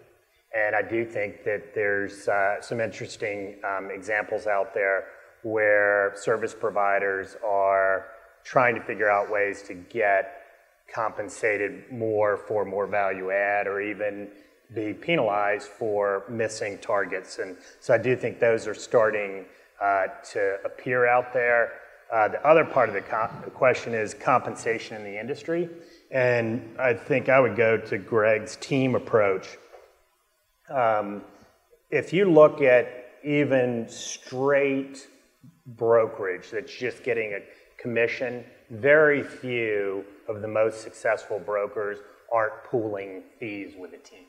And I do think that there's uh, some interesting um, examples out there where service providers are trying to figure out ways to get compensated more for more value add or even be penalized for missing targets. And so I do think those are starting uh, to appear out there. Uh, the other part of the, the question is compensation in the industry. And I think I would go to Greg's team approach. Um, if you look at even straight brokerage that's just getting a commission, very few of the most successful brokers aren't pooling fees with a team.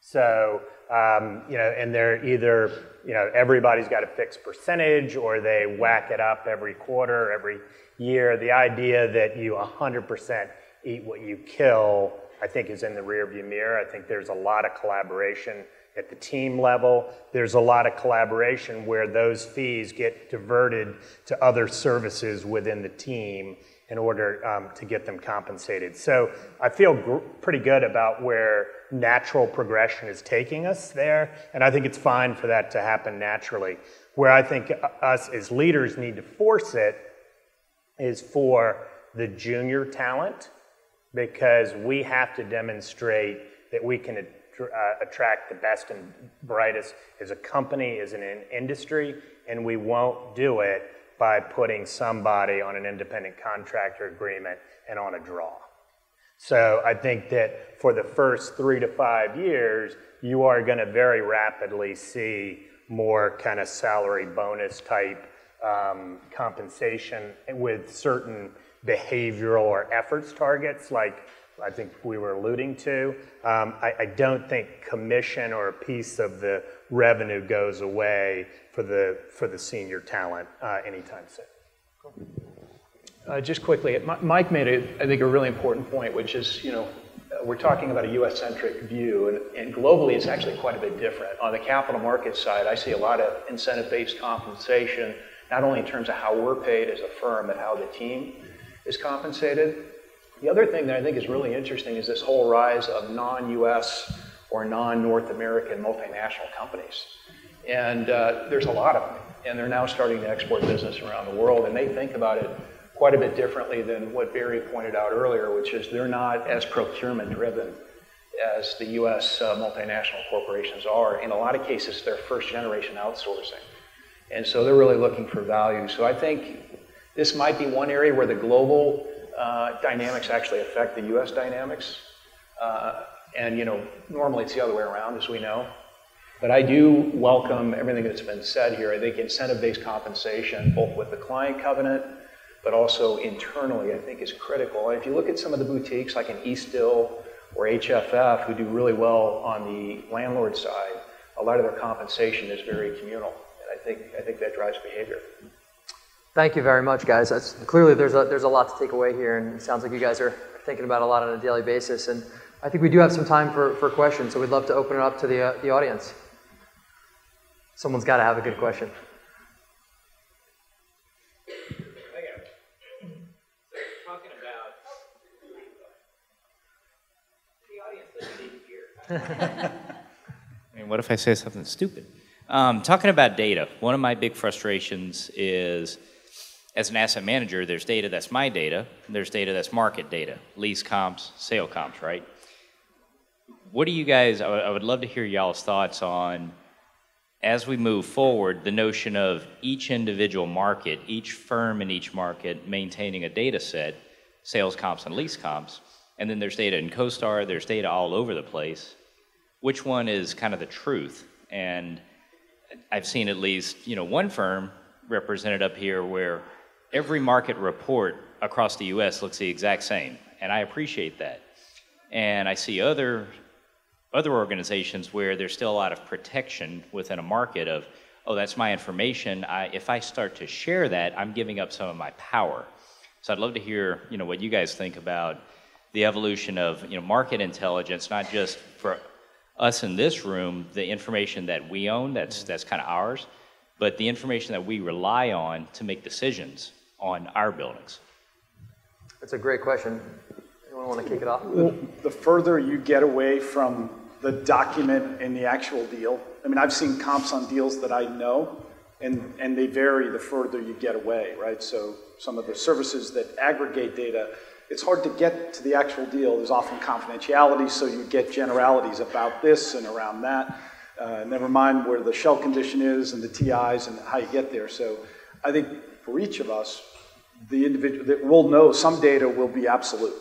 So, um, you know, and they're either, you know, everybody's got a fixed percentage or they whack it up every quarter, every year. The idea that you 100% eat what you kill, I think, is in the rearview mirror. I think there's a lot of collaboration at the team level. There's a lot of collaboration where those fees get diverted to other services within the team in order um, to get them compensated. So I feel gr- pretty good about where natural progression is taking us there, and I think it's fine for that to happen naturally. Where I think us as leaders need to force it is for the junior talent, because we have to demonstrate that we can uh, attract the best and brightest as a company, as an industry, and we won't do it by putting somebody on an independent contractor agreement and on a draw. So I think that for the first three to five years, you are going to very rapidly see more kind of salary bonus type um, compensation with certain behavioral or efforts targets, like I think we were alluding to. Um, I, I, don't think commission or a piece of the revenue goes away for the for the senior talent uh, anytime soon. Uh, just quickly, Mike made, a, I think, a really important point, which is, you know, we're talking about a U.S.-centric view, and, and, globally it's actually quite a bit different. On the capital market side, I see a lot of incentive-based compensation, not only in terms of how we're paid as a firm, but how the team is compensated. The other thing that I think is really interesting is this whole rise of non-U.S. or non-North American multinational companies. And uh, there's a lot of them, and they're now starting to export business around the world, and they think about it quite a bit differently than what Barry pointed out earlier, which is they're not as procurement driven as the US uh, multinational corporations are. In a lot of cases, they're first generation outsourcing. And so they're really looking for value. So I think this might be one area where the global uh, dynamics actually affect the US dynamics. Uh, and you know, normally it's the other way around, as we know. But I do welcome everything that's been said here. I think incentive-based compensation, both with the client covenant but also internally, I think is critical. And if you look at some of the boutiques like an Eastdil or HFF who do really well on the landlord side, a lot of their compensation is very communal. And I think, I think that drives behavior. Thank you very much, guys. That's, clearly, there's a, there's a lot to take away here, and it sounds like you guys are thinking about a lot on a daily basis. And I think we do have some time for, for questions, so we'd love to open it up to the, uh, the audience. Someone's got to have a good question. I mean, what if I say something stupid? Um, talking about data, one of my big frustrations is as an asset manager, there's data that's my data, there's data that's market data, lease comps, sale comps, right? What do you guys, I would- I would love to hear y'all's thoughts on, as we move forward, the notion of each individual market, each firm in each market maintaining a data set, sales comps and lease comps, and then there's data in CoStar, there's data all over the place. Which one is kind of the truth? And I've seen at least, you know, one firm represented up here where every market report across the US looks the exact same, and I appreciate that. And I see other other organizations where there's still a lot of protection within a market of, oh, that's my information. I, if I start to share that, I'm giving up some of my power. So I'd love to hear, you know, what you guys think about the evolution of, you know, market intelligence, not just for us in this room, the information that we own, that's that's kind of ours, but the information that we rely on to make decisions on our buildings. That's a great question. Anyone want to kick it off? the further you get away from the document and the actual deal, I mean, I've seen comps on deals that I know, and, and they vary the further you get away, right? So some of the services that aggregate data, it's hard to get to the actual deal. There's often confidentiality, so you get generalities about this and around that. Uh, never mind where the shell condition is and the TIs and how you get there. So I think for each of us, the individual that we'll know some data will be absolute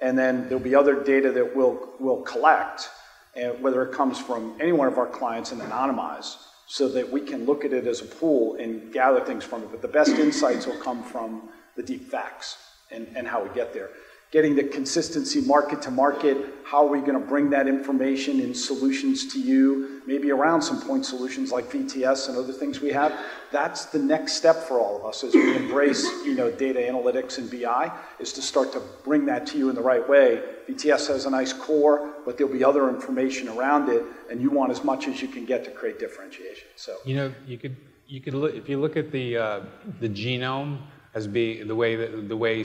and then there'll be other data that we'll, we'll collect, uh, whether it comes from any one of our clients and anonymize, so that we can look at it as a pool and gather things from it. But the best insights will come from the deep facts and, and how we get there. Getting the consistency market to market, how are we going to bring that information in solutions to you, maybe around some point solutions like VTS and other things we have. That's the next step for all of us as we embrace, you know, data analytics and BI, is to start to bring that to you in the right way. VTS has a nice core, but there'll be other information around it, and you want as much as you can get to create differentiation. So You know, you could, you could look, if you look at the, uh, the genome as being the way that, the way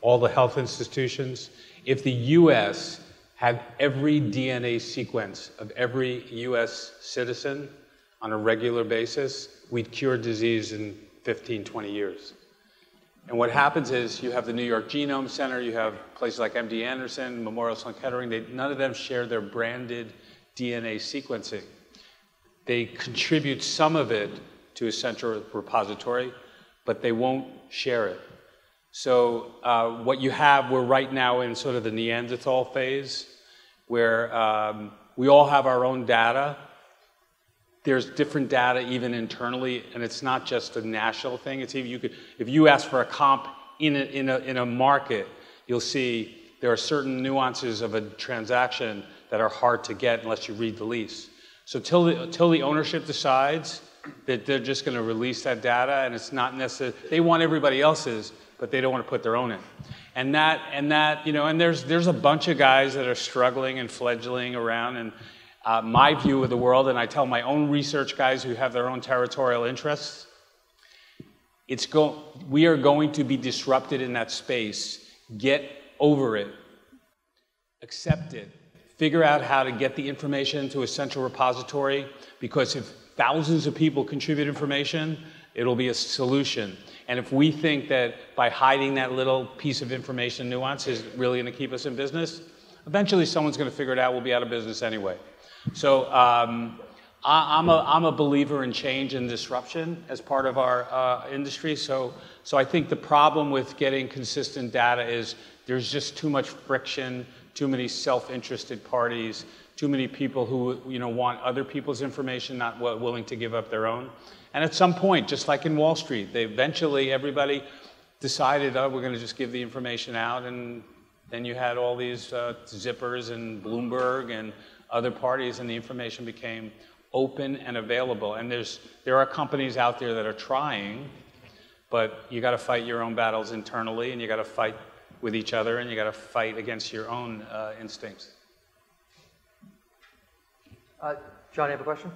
all the health institutions, if the US had every DNA sequence of every US citizen on a regular basis, we'd cure disease in 15, 20 years. And what happens is you have the New York Genome Center, you have places like MD Anderson, Memorial Sloan Kettering, they, none of them share their branded DNA sequencing. They contribute some of it to a central repository, but they won't share it. So uh, what you have, we're right now in sort of the Neanderthal phase, where um, we all have our own data. There's different data even internally, and it's not just a national thing. It's even you could, if you ask for a comp in a, in a, in a market, you'll see there are certain nuances of a transaction that are hard to get unless you read the lease. So till the, till the ownership decides that they're just going to release that data, and it's not necessary. they want everybody else's, but they don't want to put their own in. And that and that you know, and there's there's a bunch of guys that are struggling and fledgling around, and uh, my view of the world, and I tell my own research guys who have their own territorial interests, it's go, we are going to be disrupted in that space. Get over it. Accept it. Figure out how to get the information to a central repository because if thousands of people contribute information, it'll be a solution. And if we think that by hiding that little piece of information nuance is really going to keep us in business, eventually someone's going to figure it out. We'll be out of business anyway. So um, I, I'm, a, I'm a believer in change and disruption as part of our uh, industry. So, so I think the problem with getting consistent data is there's just too much friction, too many self-interested parties, too many people who you know want other people's information, not willing to give up their own. And at some point, just like in Wall Street, they eventually everybody decided, oh, we're going to just give the information out, and then you had all these uh, zippers and Bloomberg and other parties, and the information became open and available. And there's there are companies out there that are trying, but you got to fight your own battles internally, and you got to fight with each other, and you got to fight against your own uh, instincts. Uh, John, you have a question?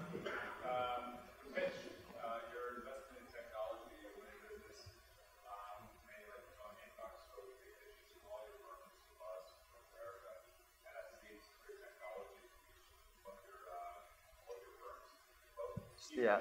Yeah.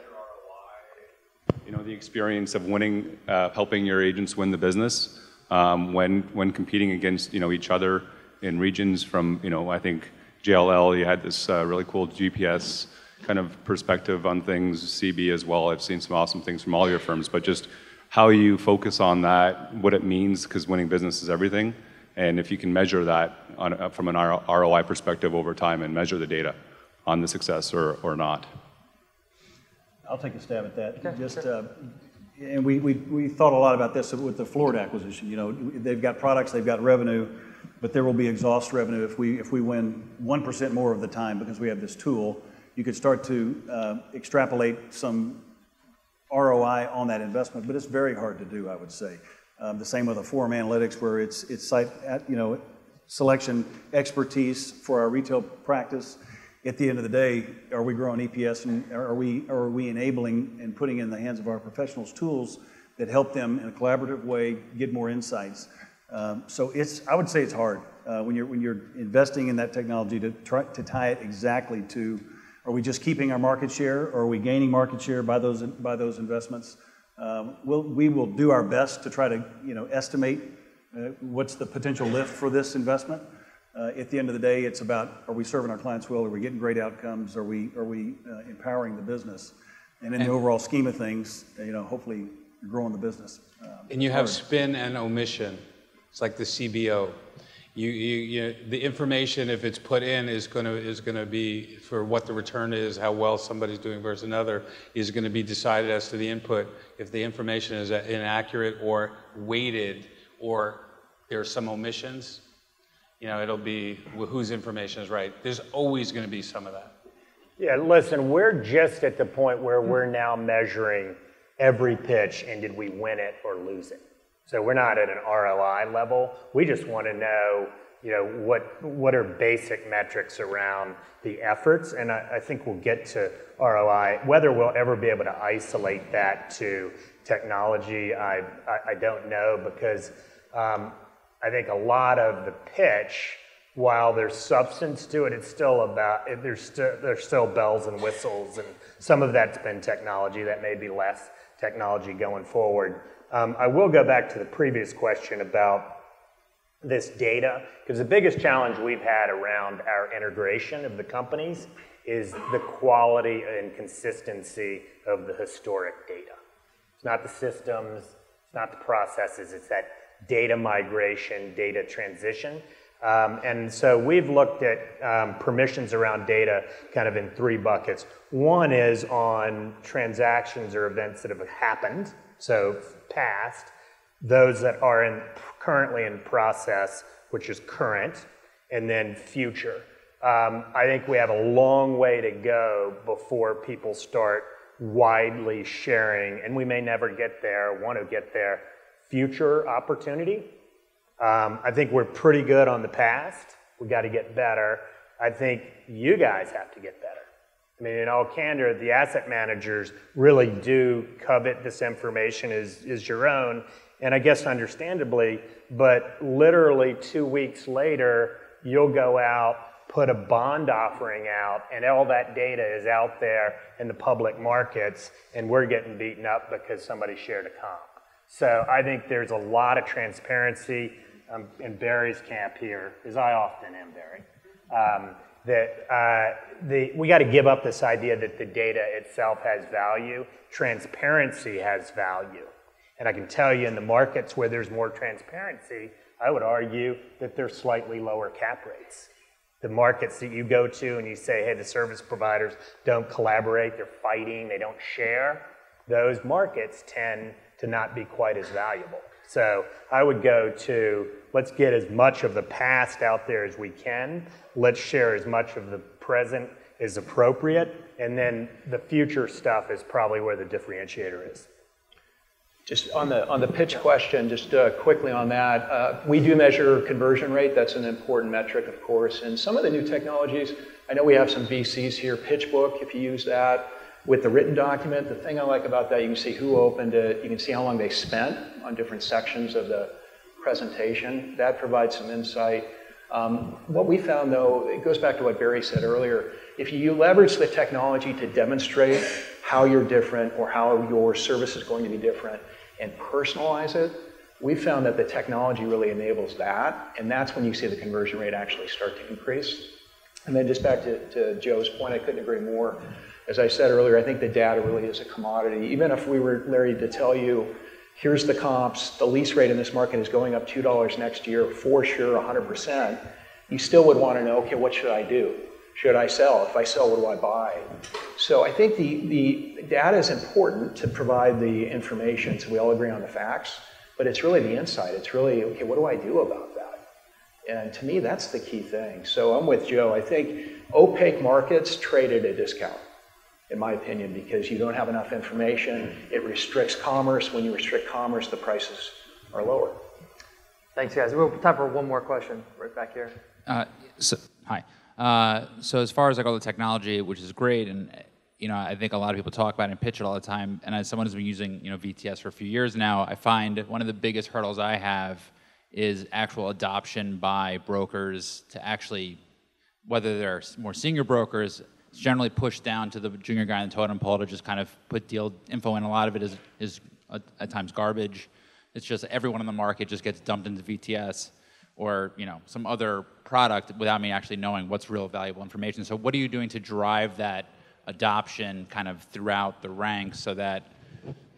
you know, the experience of winning, uh, helping your agents win the business um, when when competing against you know each other in regions from you know I think JLL you had this uh, really cool GPS kind of perspective on things CB as well. I've seen some awesome things from all your firms, but just how you focus on that, what it means because winning business is everything, and if you can measure that on, uh, from an ROI perspective over time and measure the data on the success or, or not. I'll take a stab at that. Just, uh, and we, we, we thought a lot about this with the Floored acquisition. You know, they've got products, they've got revenue, but there will be exhaust revenue if we, if we win 1% more of the time because we have this tool. You could start to uh, extrapolate some ROI on that investment, but it's very hard to do, I would say. Um, the same with the Forum Analytics, where it's, it's site, you know, selection expertise for our retail practice at the end of the day, are we growing EPS and are we, are we enabling and putting in the hands of our professionals tools that help them in a collaborative way get more insights? Um, so it's, I would say it's hard uh, when, you're, when you're investing in that technology to, try, to tie it exactly to are we just keeping our market share or are we gaining market share by those, by those investments? Um, we'll, we will do our best to try to you know, estimate uh, what's the potential lift for this investment. Uh, at the end of the day, it's about are we serving our clients well? Are we getting great outcomes? Are we are we uh, empowering the business? And in the overall scheme of things, you know, hopefully growing the business. Um, and you have spin and omission. It's like the CBO. You, you, you, the information, if it's put in, is going to is going to be for what the return is, how well somebody's doing versus another, is going to be decided as to the input. If the information is inaccurate or weighted, or there are some omissions, you know, it'll be whose information is right. There's always going to be some of that. Yeah, listen, we're just at the point where we're now measuring every pitch and did we win it or lose it. So we're not at an ROI level. We just want to know, you know, what what are basic metrics around the efforts, and I, I think we'll get to ROI. Whether we'll ever be able to isolate that to technology, I I, I don't know because um, I think a lot of the pitch, while there's substance to it, it's still about there's still there's still bells and whistles, and some of that's been technology. That may be less technology going forward. Um, I will go back to the previous question about this data, because the biggest challenge we've had around our integration of the companies is the quality and consistency of the historic data. It's not the systems, it's not the processes, it's that data migration, data transition. Um, and so we've looked at um, permissions around data kind of in three buckets. One is on transactions or events that have happened, so past, those that are in, currently in process, which is current, and then future. Um, I think we have a long way to go before people start widely sharing, and we may never get there, want to get there, future opportunity. Um, I think we're pretty good on the past. We got to get better. I think you guys have to get better. I mean, in all candor, the asset managers really do covet this information as, as your own, and I guess understandably, but literally two weeks later, you'll go out, put a bond offering out, and all that data is out there in the public markets, and we're getting beaten up because somebody shared a comp. So I think there's a lot of transparency um, in Barry's camp here, as I often am, Barry. Um, that uh, the, we got to give up this idea that the data itself has value. Transparency has value. And I can tell you in the markets where there's more transparency, I would argue that there's slightly lower cap rates. The markets that you go to and you say, hey, the service providers don't collaborate, they're fighting, they don't share, those markets tend to not be quite as valuable. So I would go to let's get as much of the past out there as we can. Let's share as much of the present as appropriate. And then the future stuff is probably where the differentiator is. Just on the on the pitch question, just uh, quickly on that, uh, we do measure conversion rate. That's an important metric, of course. And some of the new technologies, I know we have some VCs here. PitchBook, if you use that, with the written document, the thing I like about that, you can see who opened it, you can see how long they spent on different sections of the presentation. That provides some insight. Um, what we found though, it goes back to what Barry said earlier, if you leverage the technology to demonstrate how you're different or how your service is going to be different and personalize it, we found that the technology really enables that, and that's when you see the conversion rate actually start to increase. And then just back to, to Joe's point, I couldn't agree more. As I said earlier, I think the data really is a commodity. Even if we were, Larry, to tell you, here's the comps, the lease rate in this market is going up $2 next year, for sure, 100%, you still would want to know, okay, what should I do? Should I sell? If I sell, what do I buy? So I think the, the data is important to provide the information so we all agree on the facts, but it's really the insight. It's really, okay, what do I do about that? And to me, that's the key thing. So I'm with Joe. I think opaque markets trade at a discount, in my opinion, because you don't have enough information. It restricts commerce. When you restrict commerce, the prices are lower. Thanks, guys. We have time for one more question right back here. Uh, so, hi. Uh, so as far as like all the technology, which is great, and you know, I think a lot of people talk about it and pitch it all the time. And as someone who's been using you know VTS for a few years now, I find one of the biggest hurdles I have is actual adoption by brokers to actually, whether they're more senior brokers, generally pushed down to the junior guy in the totem pole to just kind of put deal info in. A lot of it is is at times garbage. It's just everyone in the market just gets dumped into VTS or you know some other product without me actually knowing what's real valuable information. So what are you doing to drive that adoption kind of throughout the ranks so that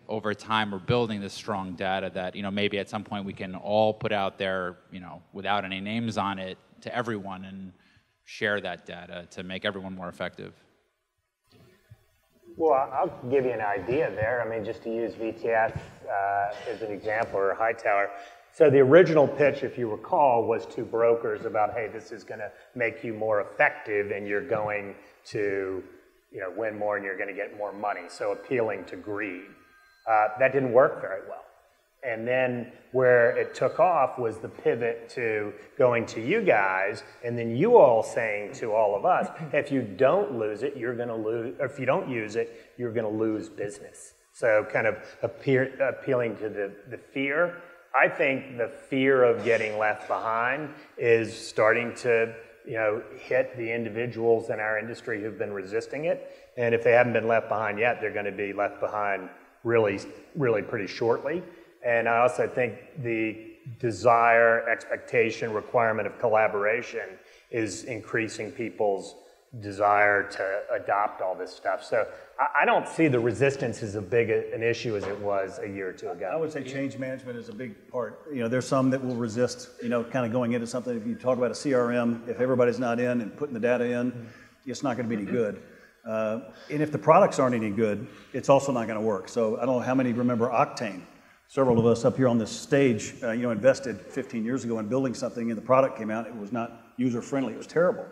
over time we're building this strong data that you know maybe at some point we can all put out there you know without any names on it to everyone and share that data to make everyone more effective? Well i'll give you an idea there. I mean just to use vts uh, as an example or hightower. So the original pitch if you recall was to brokers about hey this is going to make you more effective and you're going to you know win more and you're going to get more money. So appealing to greed. Uh, that didn't work very well. And then where it took off was the pivot to going to you guys, and then you all saying to all of us, if you don't lose it, you're going to lose, if you don't use it, you're going to lose business. So kind of appear, appealing to the, the fear. I think the fear of getting left behind is starting to you know, hit the individuals in our industry who've been resisting it. And if they haven't been left behind yet, they're going to be left behind really, really pretty shortly. And I also think the desire, expectation, requirement of collaboration is increasing people's desire to adopt all this stuff. So I, don't see the resistance as a big an issue as it was a year or two ago. I would say change management is a big part. You know, there's some that will resist, you know, kind of going into something. If you talk about a CRM, if everybody's not in and putting the data in, it's not going to be any good. Uh, and if the products aren't any good, it's also not going to work. So I don't know how many remember Octane. Several of us up here on this stage, uh, you know, invested 15 years ago in building something, and the product came out. It was not user friendly. It was terrible,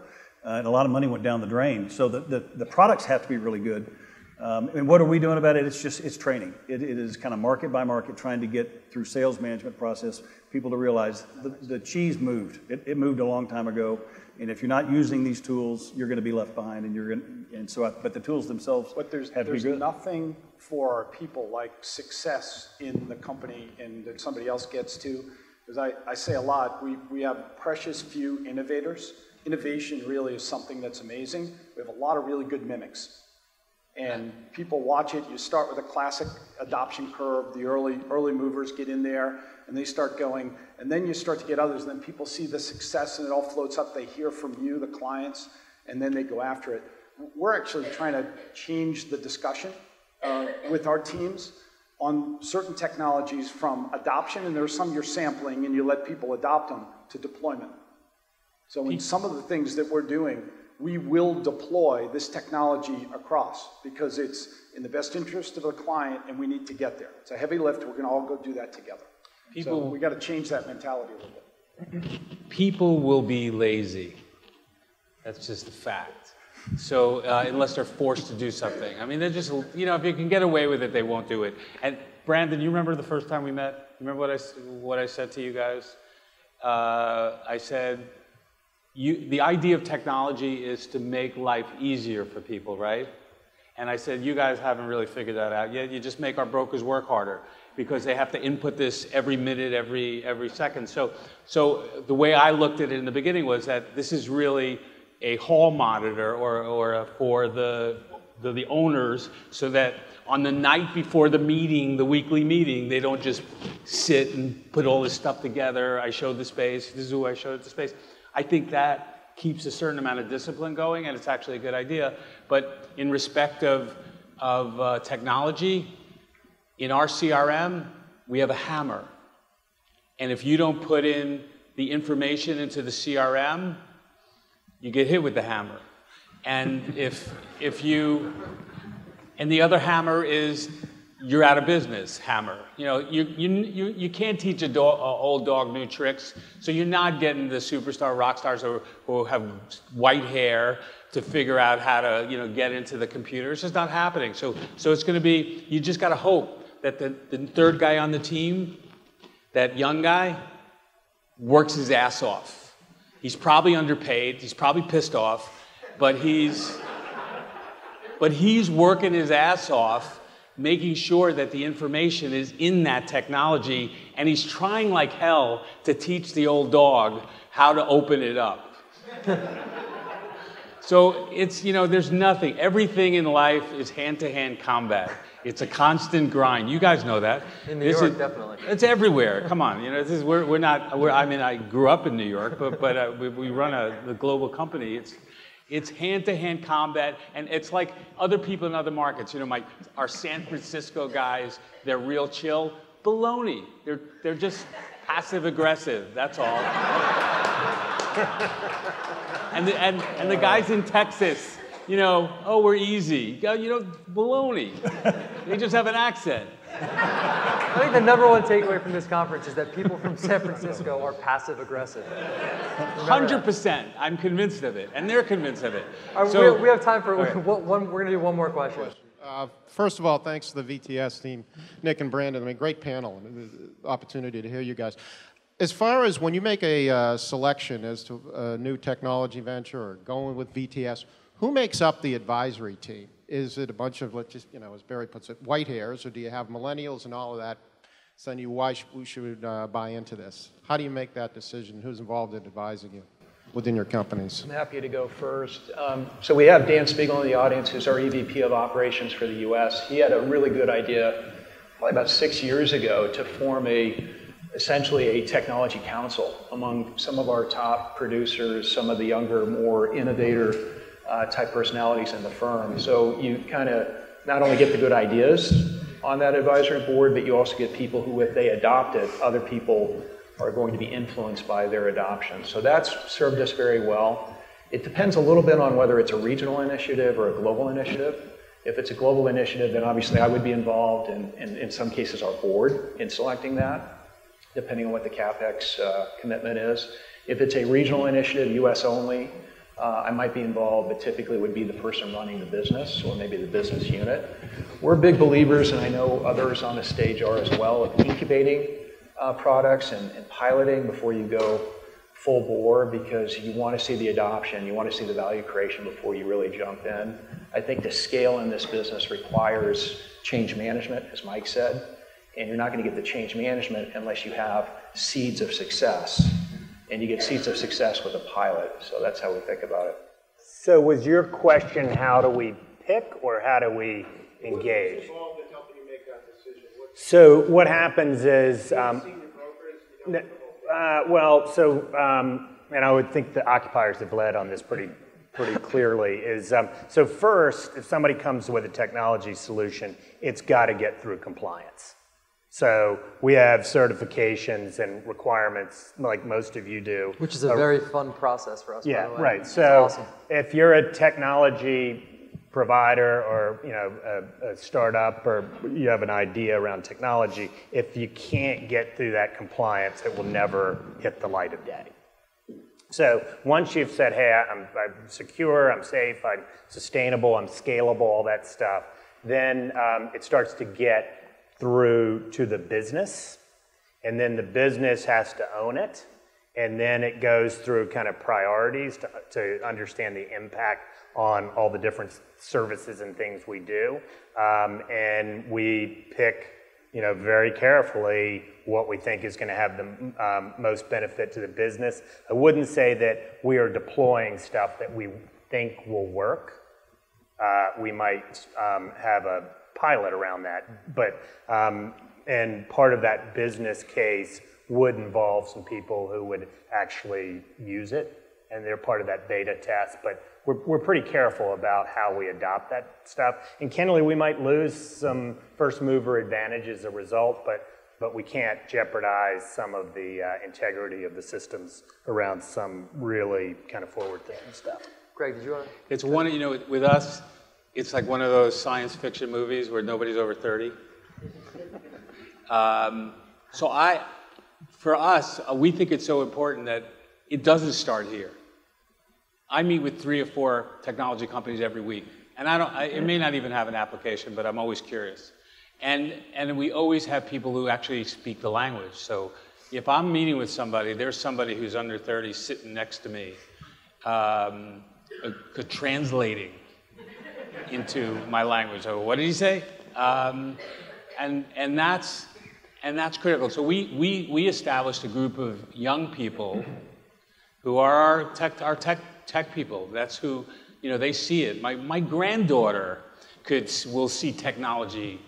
uh, and a lot of money went down the drain. So the, the, the products have to be really good. Um, and what are we doing about it? It's just it's training. It, it is kind of market by market, trying to get through sales management process people to realize the, the cheese moved. It, it moved a long time ago. And if you're not using these tools, you're going to be left behind. And you're going to, and so, I, but the tools themselves but there's, have there's to be good. nothing for our people like success in the company and that somebody else gets to. Because I, I say a lot, we, we have precious few innovators. Innovation really is something that's amazing. We have a lot of really good mimics. And people watch it. You start with a classic adoption curve. The early, early movers get in there and they start going, and then you start to get others, and then people see the success and it all floats up. They hear from you, the clients, and then they go after it. We're actually trying to change the discussion uh, with our teams on certain technologies from adoption, and there's some you're sampling and you let people adopt them, to deployment. So in some of the things that we're doing, we will deploy this technology across because it's in the best interest of the client and we need to get there. It's a heavy lift. We're going to all go do that together. People, so we got to change that mentality a little bit. People will be lazy. That's just a fact. So uh, unless they're forced to do something, I mean, they're just you know, if you can get away with it, they won't do it. And Brandon, you remember the first time we met? Remember what I what I said to you guys? Uh, I said, you, the idea of technology is to make life easier for people, right? And I said, you guys haven't really figured that out yet. You just make our brokers work harder because they have to input this every minute, every, every second. So, so the way I looked at it in the beginning was that this is really a hall monitor or, or for the the, the owners so that on the night before the meeting, the weekly meeting, they don't just sit and put all this stuff together. I showed the space, this is who I showed the space. I think that keeps a certain amount of discipline going, and it's actually a good idea. But in respect of, of uh, technology, in our CRM, we have a hammer. And if you don't put in the information into the CRM, you get hit with the hammer. And if, if you, and the other hammer is you're out of business hammer. You know, you, you, you, you can't teach a, a old dog new tricks, so you're not getting the superstar rock stars who, who have white hair to figure out how to, you know, get into the computer. It's just not happening. So, so it's going to be, you just got to hope that the, the third guy on the team, that young guy, works his ass off. He's probably underpaid, he's probably pissed off, but he's, but he's working his ass off making sure that the information is in that technology, and he's trying like hell to teach the old dog how to open it up. so it's, you know, there's nothing. Everything in life is hand to hand combat. It's a constant grind. You guys know that. In New this York, is, definitely. It's everywhere. Come on, you know, this is we're, we're not. We're, I mean, I grew up in New York, but but uh, we, we, run a, a global company. It's it's hand-to-hand combat, and it's like other people in other markets. You know, my our San Francisco guys, they're real chill. Baloney. They're they're just passive aggressive. That's all. and, the, and and the guys in Texas, you know, oh, we're easy. You know, baloney. They just have an accent. I think the number one takeaway from this conference is that people from San Francisco are passive aggressive. Hundred percent. I'm convinced of it, and they're convinced of it. Right, so, we, have, time for right. one, one, We're going to do one more question. Uh, first of all, thanks to the VTS team, Nick and Brandon. I mean, great panel and opportunity to hear you guys. As far as when you make a uh, selection as to a new technology venture or going with VTS, who makes up the advisory team? Is it a bunch of, let's just, you know, as Barry puts it, white hairs, or do you have millennials and all of that saying you why sh we should uh, buy into this? How do you make that decision? Who's involved in advising you within your companies? I'm happy to go first. Um, so we have Dan Spiegel in the audience, who's our EVP of operations for the U.S. He had a really good idea, probably about six years ago, to form a essentially a technology council among some of our top producers, some of the younger, more innovator uh, type personalities in the firm. So you kind of not only get the good ideas on that advisory board, but you also get people who, if they adopt it, other people are going to be influenced by their adoption. So that's served us very well. It depends a little bit on whether it's a regional initiative or a global initiative. If it's a global initiative, then obviously I would be involved, and in, some cases our board, in selecting that, depending on what the CapEx uh, commitment is. If it's a regional initiative, US only, uh, I might be involved, but typically would be the person running the business or maybe the business unit. We're big believers, and I know others on the stage are as well, of incubating uh, products and, and, piloting before you go full bore because you want to see the adoption, you want to see the value creation before you really jump in. I think the scale in this business requires change management, as Mike said, and you're not going to get the change management unless you have seeds of success and you get seeds of success with a pilot. So that's how we think about it. So was your question, how do we pick or how do we engage? So what happens is, um, uh, well, so, um, and I would think the occupiers have led on this pretty, pretty clearly, is, um, so first, if somebody comes with a technology solution, it's got to get through compliance. So we have certifications and requirements like most of you do. Which is a very fun process for us. Yeah, right. So awesome. if you're a technology provider or you know a, a, startup or you have an idea around technology, if you can't get through that compliance, it will never hit the light of day. So once you've said, hey, I'm, I'm secure, I'm safe, I'm sustainable, I'm scalable, all that stuff, then um, it starts to get through to the business, and then the business has to own it, and then it goes through kind of priorities to, to understand the impact on all the different services and things we do. Um, and we pick, you know, very carefully what we think is going to have the um, most benefit to the business. I wouldn't say that we are deploying stuff that we think will work uh, we might um, have a pilot around that. But um, and part of that business case would involve some people who would actually use it, and they're part of that beta test. But we're, we're pretty careful about how we adopt that stuff. And candidly, we might lose some first mover advantage as a result, but but we can't jeopardize some of the uh, integrity of the systems around some really kind of forward-thinking stuff. Greg, did you want to? It's one, you know, with us, it's like one of those science fiction movies where nobody's over 30. Um, so I, for us, uh, we think it's so important that it doesn't start here. I meet with three or four technology companies every week, and I don't. I, it may not even have an application, but I'm always curious. And, and we always have people who actually speak the language. So if I'm meeting with somebody, there's somebody who's under 30 sitting next to me, um, uh, translating into my language. So what did he say? Um, and, and, that's, and that's critical. So we, we, we established a group of young people who are our tech, our tech, tech people. That's who, you know, they see it. My, my granddaughter could, will see technology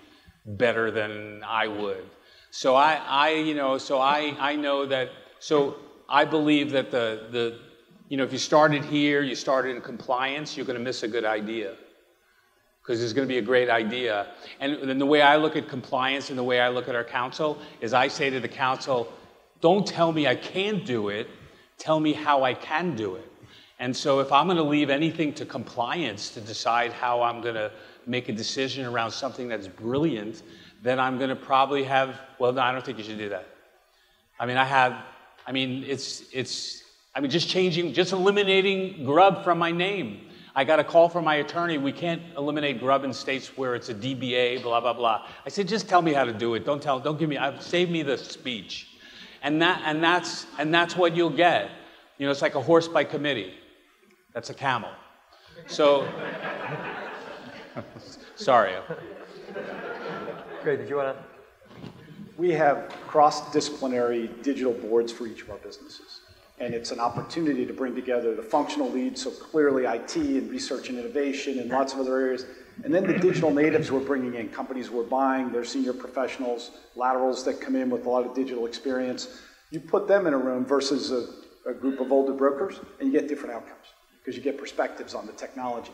better than I would. So I, I you know, so I, I know that, so I believe that the, the, you know, if you started here, you started in compliance, you're going to miss a good idea. Because it's going to be a great idea. And the way I look at compliance and the way I look at our council is I say to the council, don't tell me I can't do it, tell me how I can do it. And so if I'm going to leave anything to compliance to decide how I'm going to make a decision around something that's brilliant, then I'm going to probably have, well, no, I don't think you should do that. I mean, I have, I mean, it's, it's, I mean, just changing, just eliminating Grubb from my name. I got a call from my attorney, we can't eliminate Grubb in states where it's a DBA, blah, blah, blah. I said, just tell me how to do it. Don't tell, don't give me, save me the speech. And, that, and, that's, and that's what you'll get. You know, it's like a horse by committee. That's a camel. So, Sorry. Great. Did you want to? We have cross-disciplinary digital boards for each of our businesses. And it's an opportunity to bring together the functional leads, so clearly IT and research and innovation and lots of other areas. And then the digital natives we're bringing in, companies we're buying, their senior professionals, laterals that come in with a lot of digital experience. You put them in a room versus a, a group of older brokers, and you get different outcomes because you get perspectives on the technology.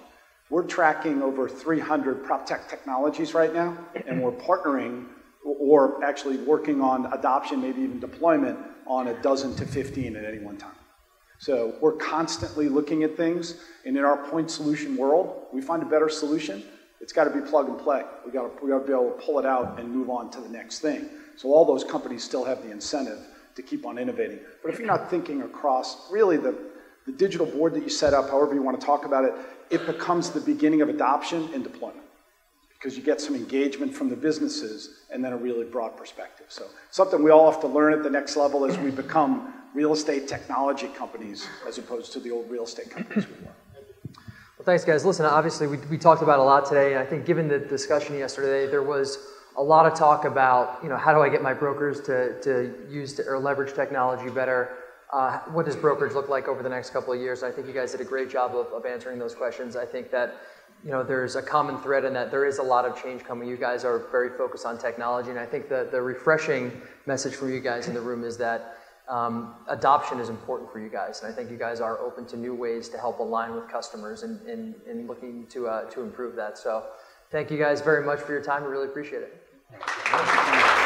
We're tracking over 300 prop tech technologies right now, and we're partnering or actually working on adoption, maybe even deployment on a dozen to 15 at any one time. So we're constantly looking at things, and in our point solution world, we find a better solution. It's got to be plug and play. We got to we got to be able to pull it out and move on to the next thing. So all those companies still have the incentive to keep on innovating. But if you're not thinking across really the the digital board that you set up, however you want to talk about it, it becomes the beginning of adoption and deployment because you get some engagement from the businesses and then a really broad perspective. So something we all have to learn at the next level as we become real estate technology companies as opposed to the old real estate companies we were. Well, thanks, guys. Listen, obviously, we, we talked about a lot today, and I think given the discussion yesterday, there was a lot of talk about, you know, how do I get my brokers to, to use to, or leverage technology better? Uh, what does brokerage look like over the next couple of years? I think you guys did a great job of, of answering those questions. I think that you know there's a common thread in that there is a lot of change coming. You guys are very focused on technology, and I think the, the refreshing message from you guys in the room is that um, adoption is important for you guys, and I think you guys are open to new ways to help align with customers and, and, and looking to, uh, to improve that. So thank you guys very much for your time. We really appreciate it.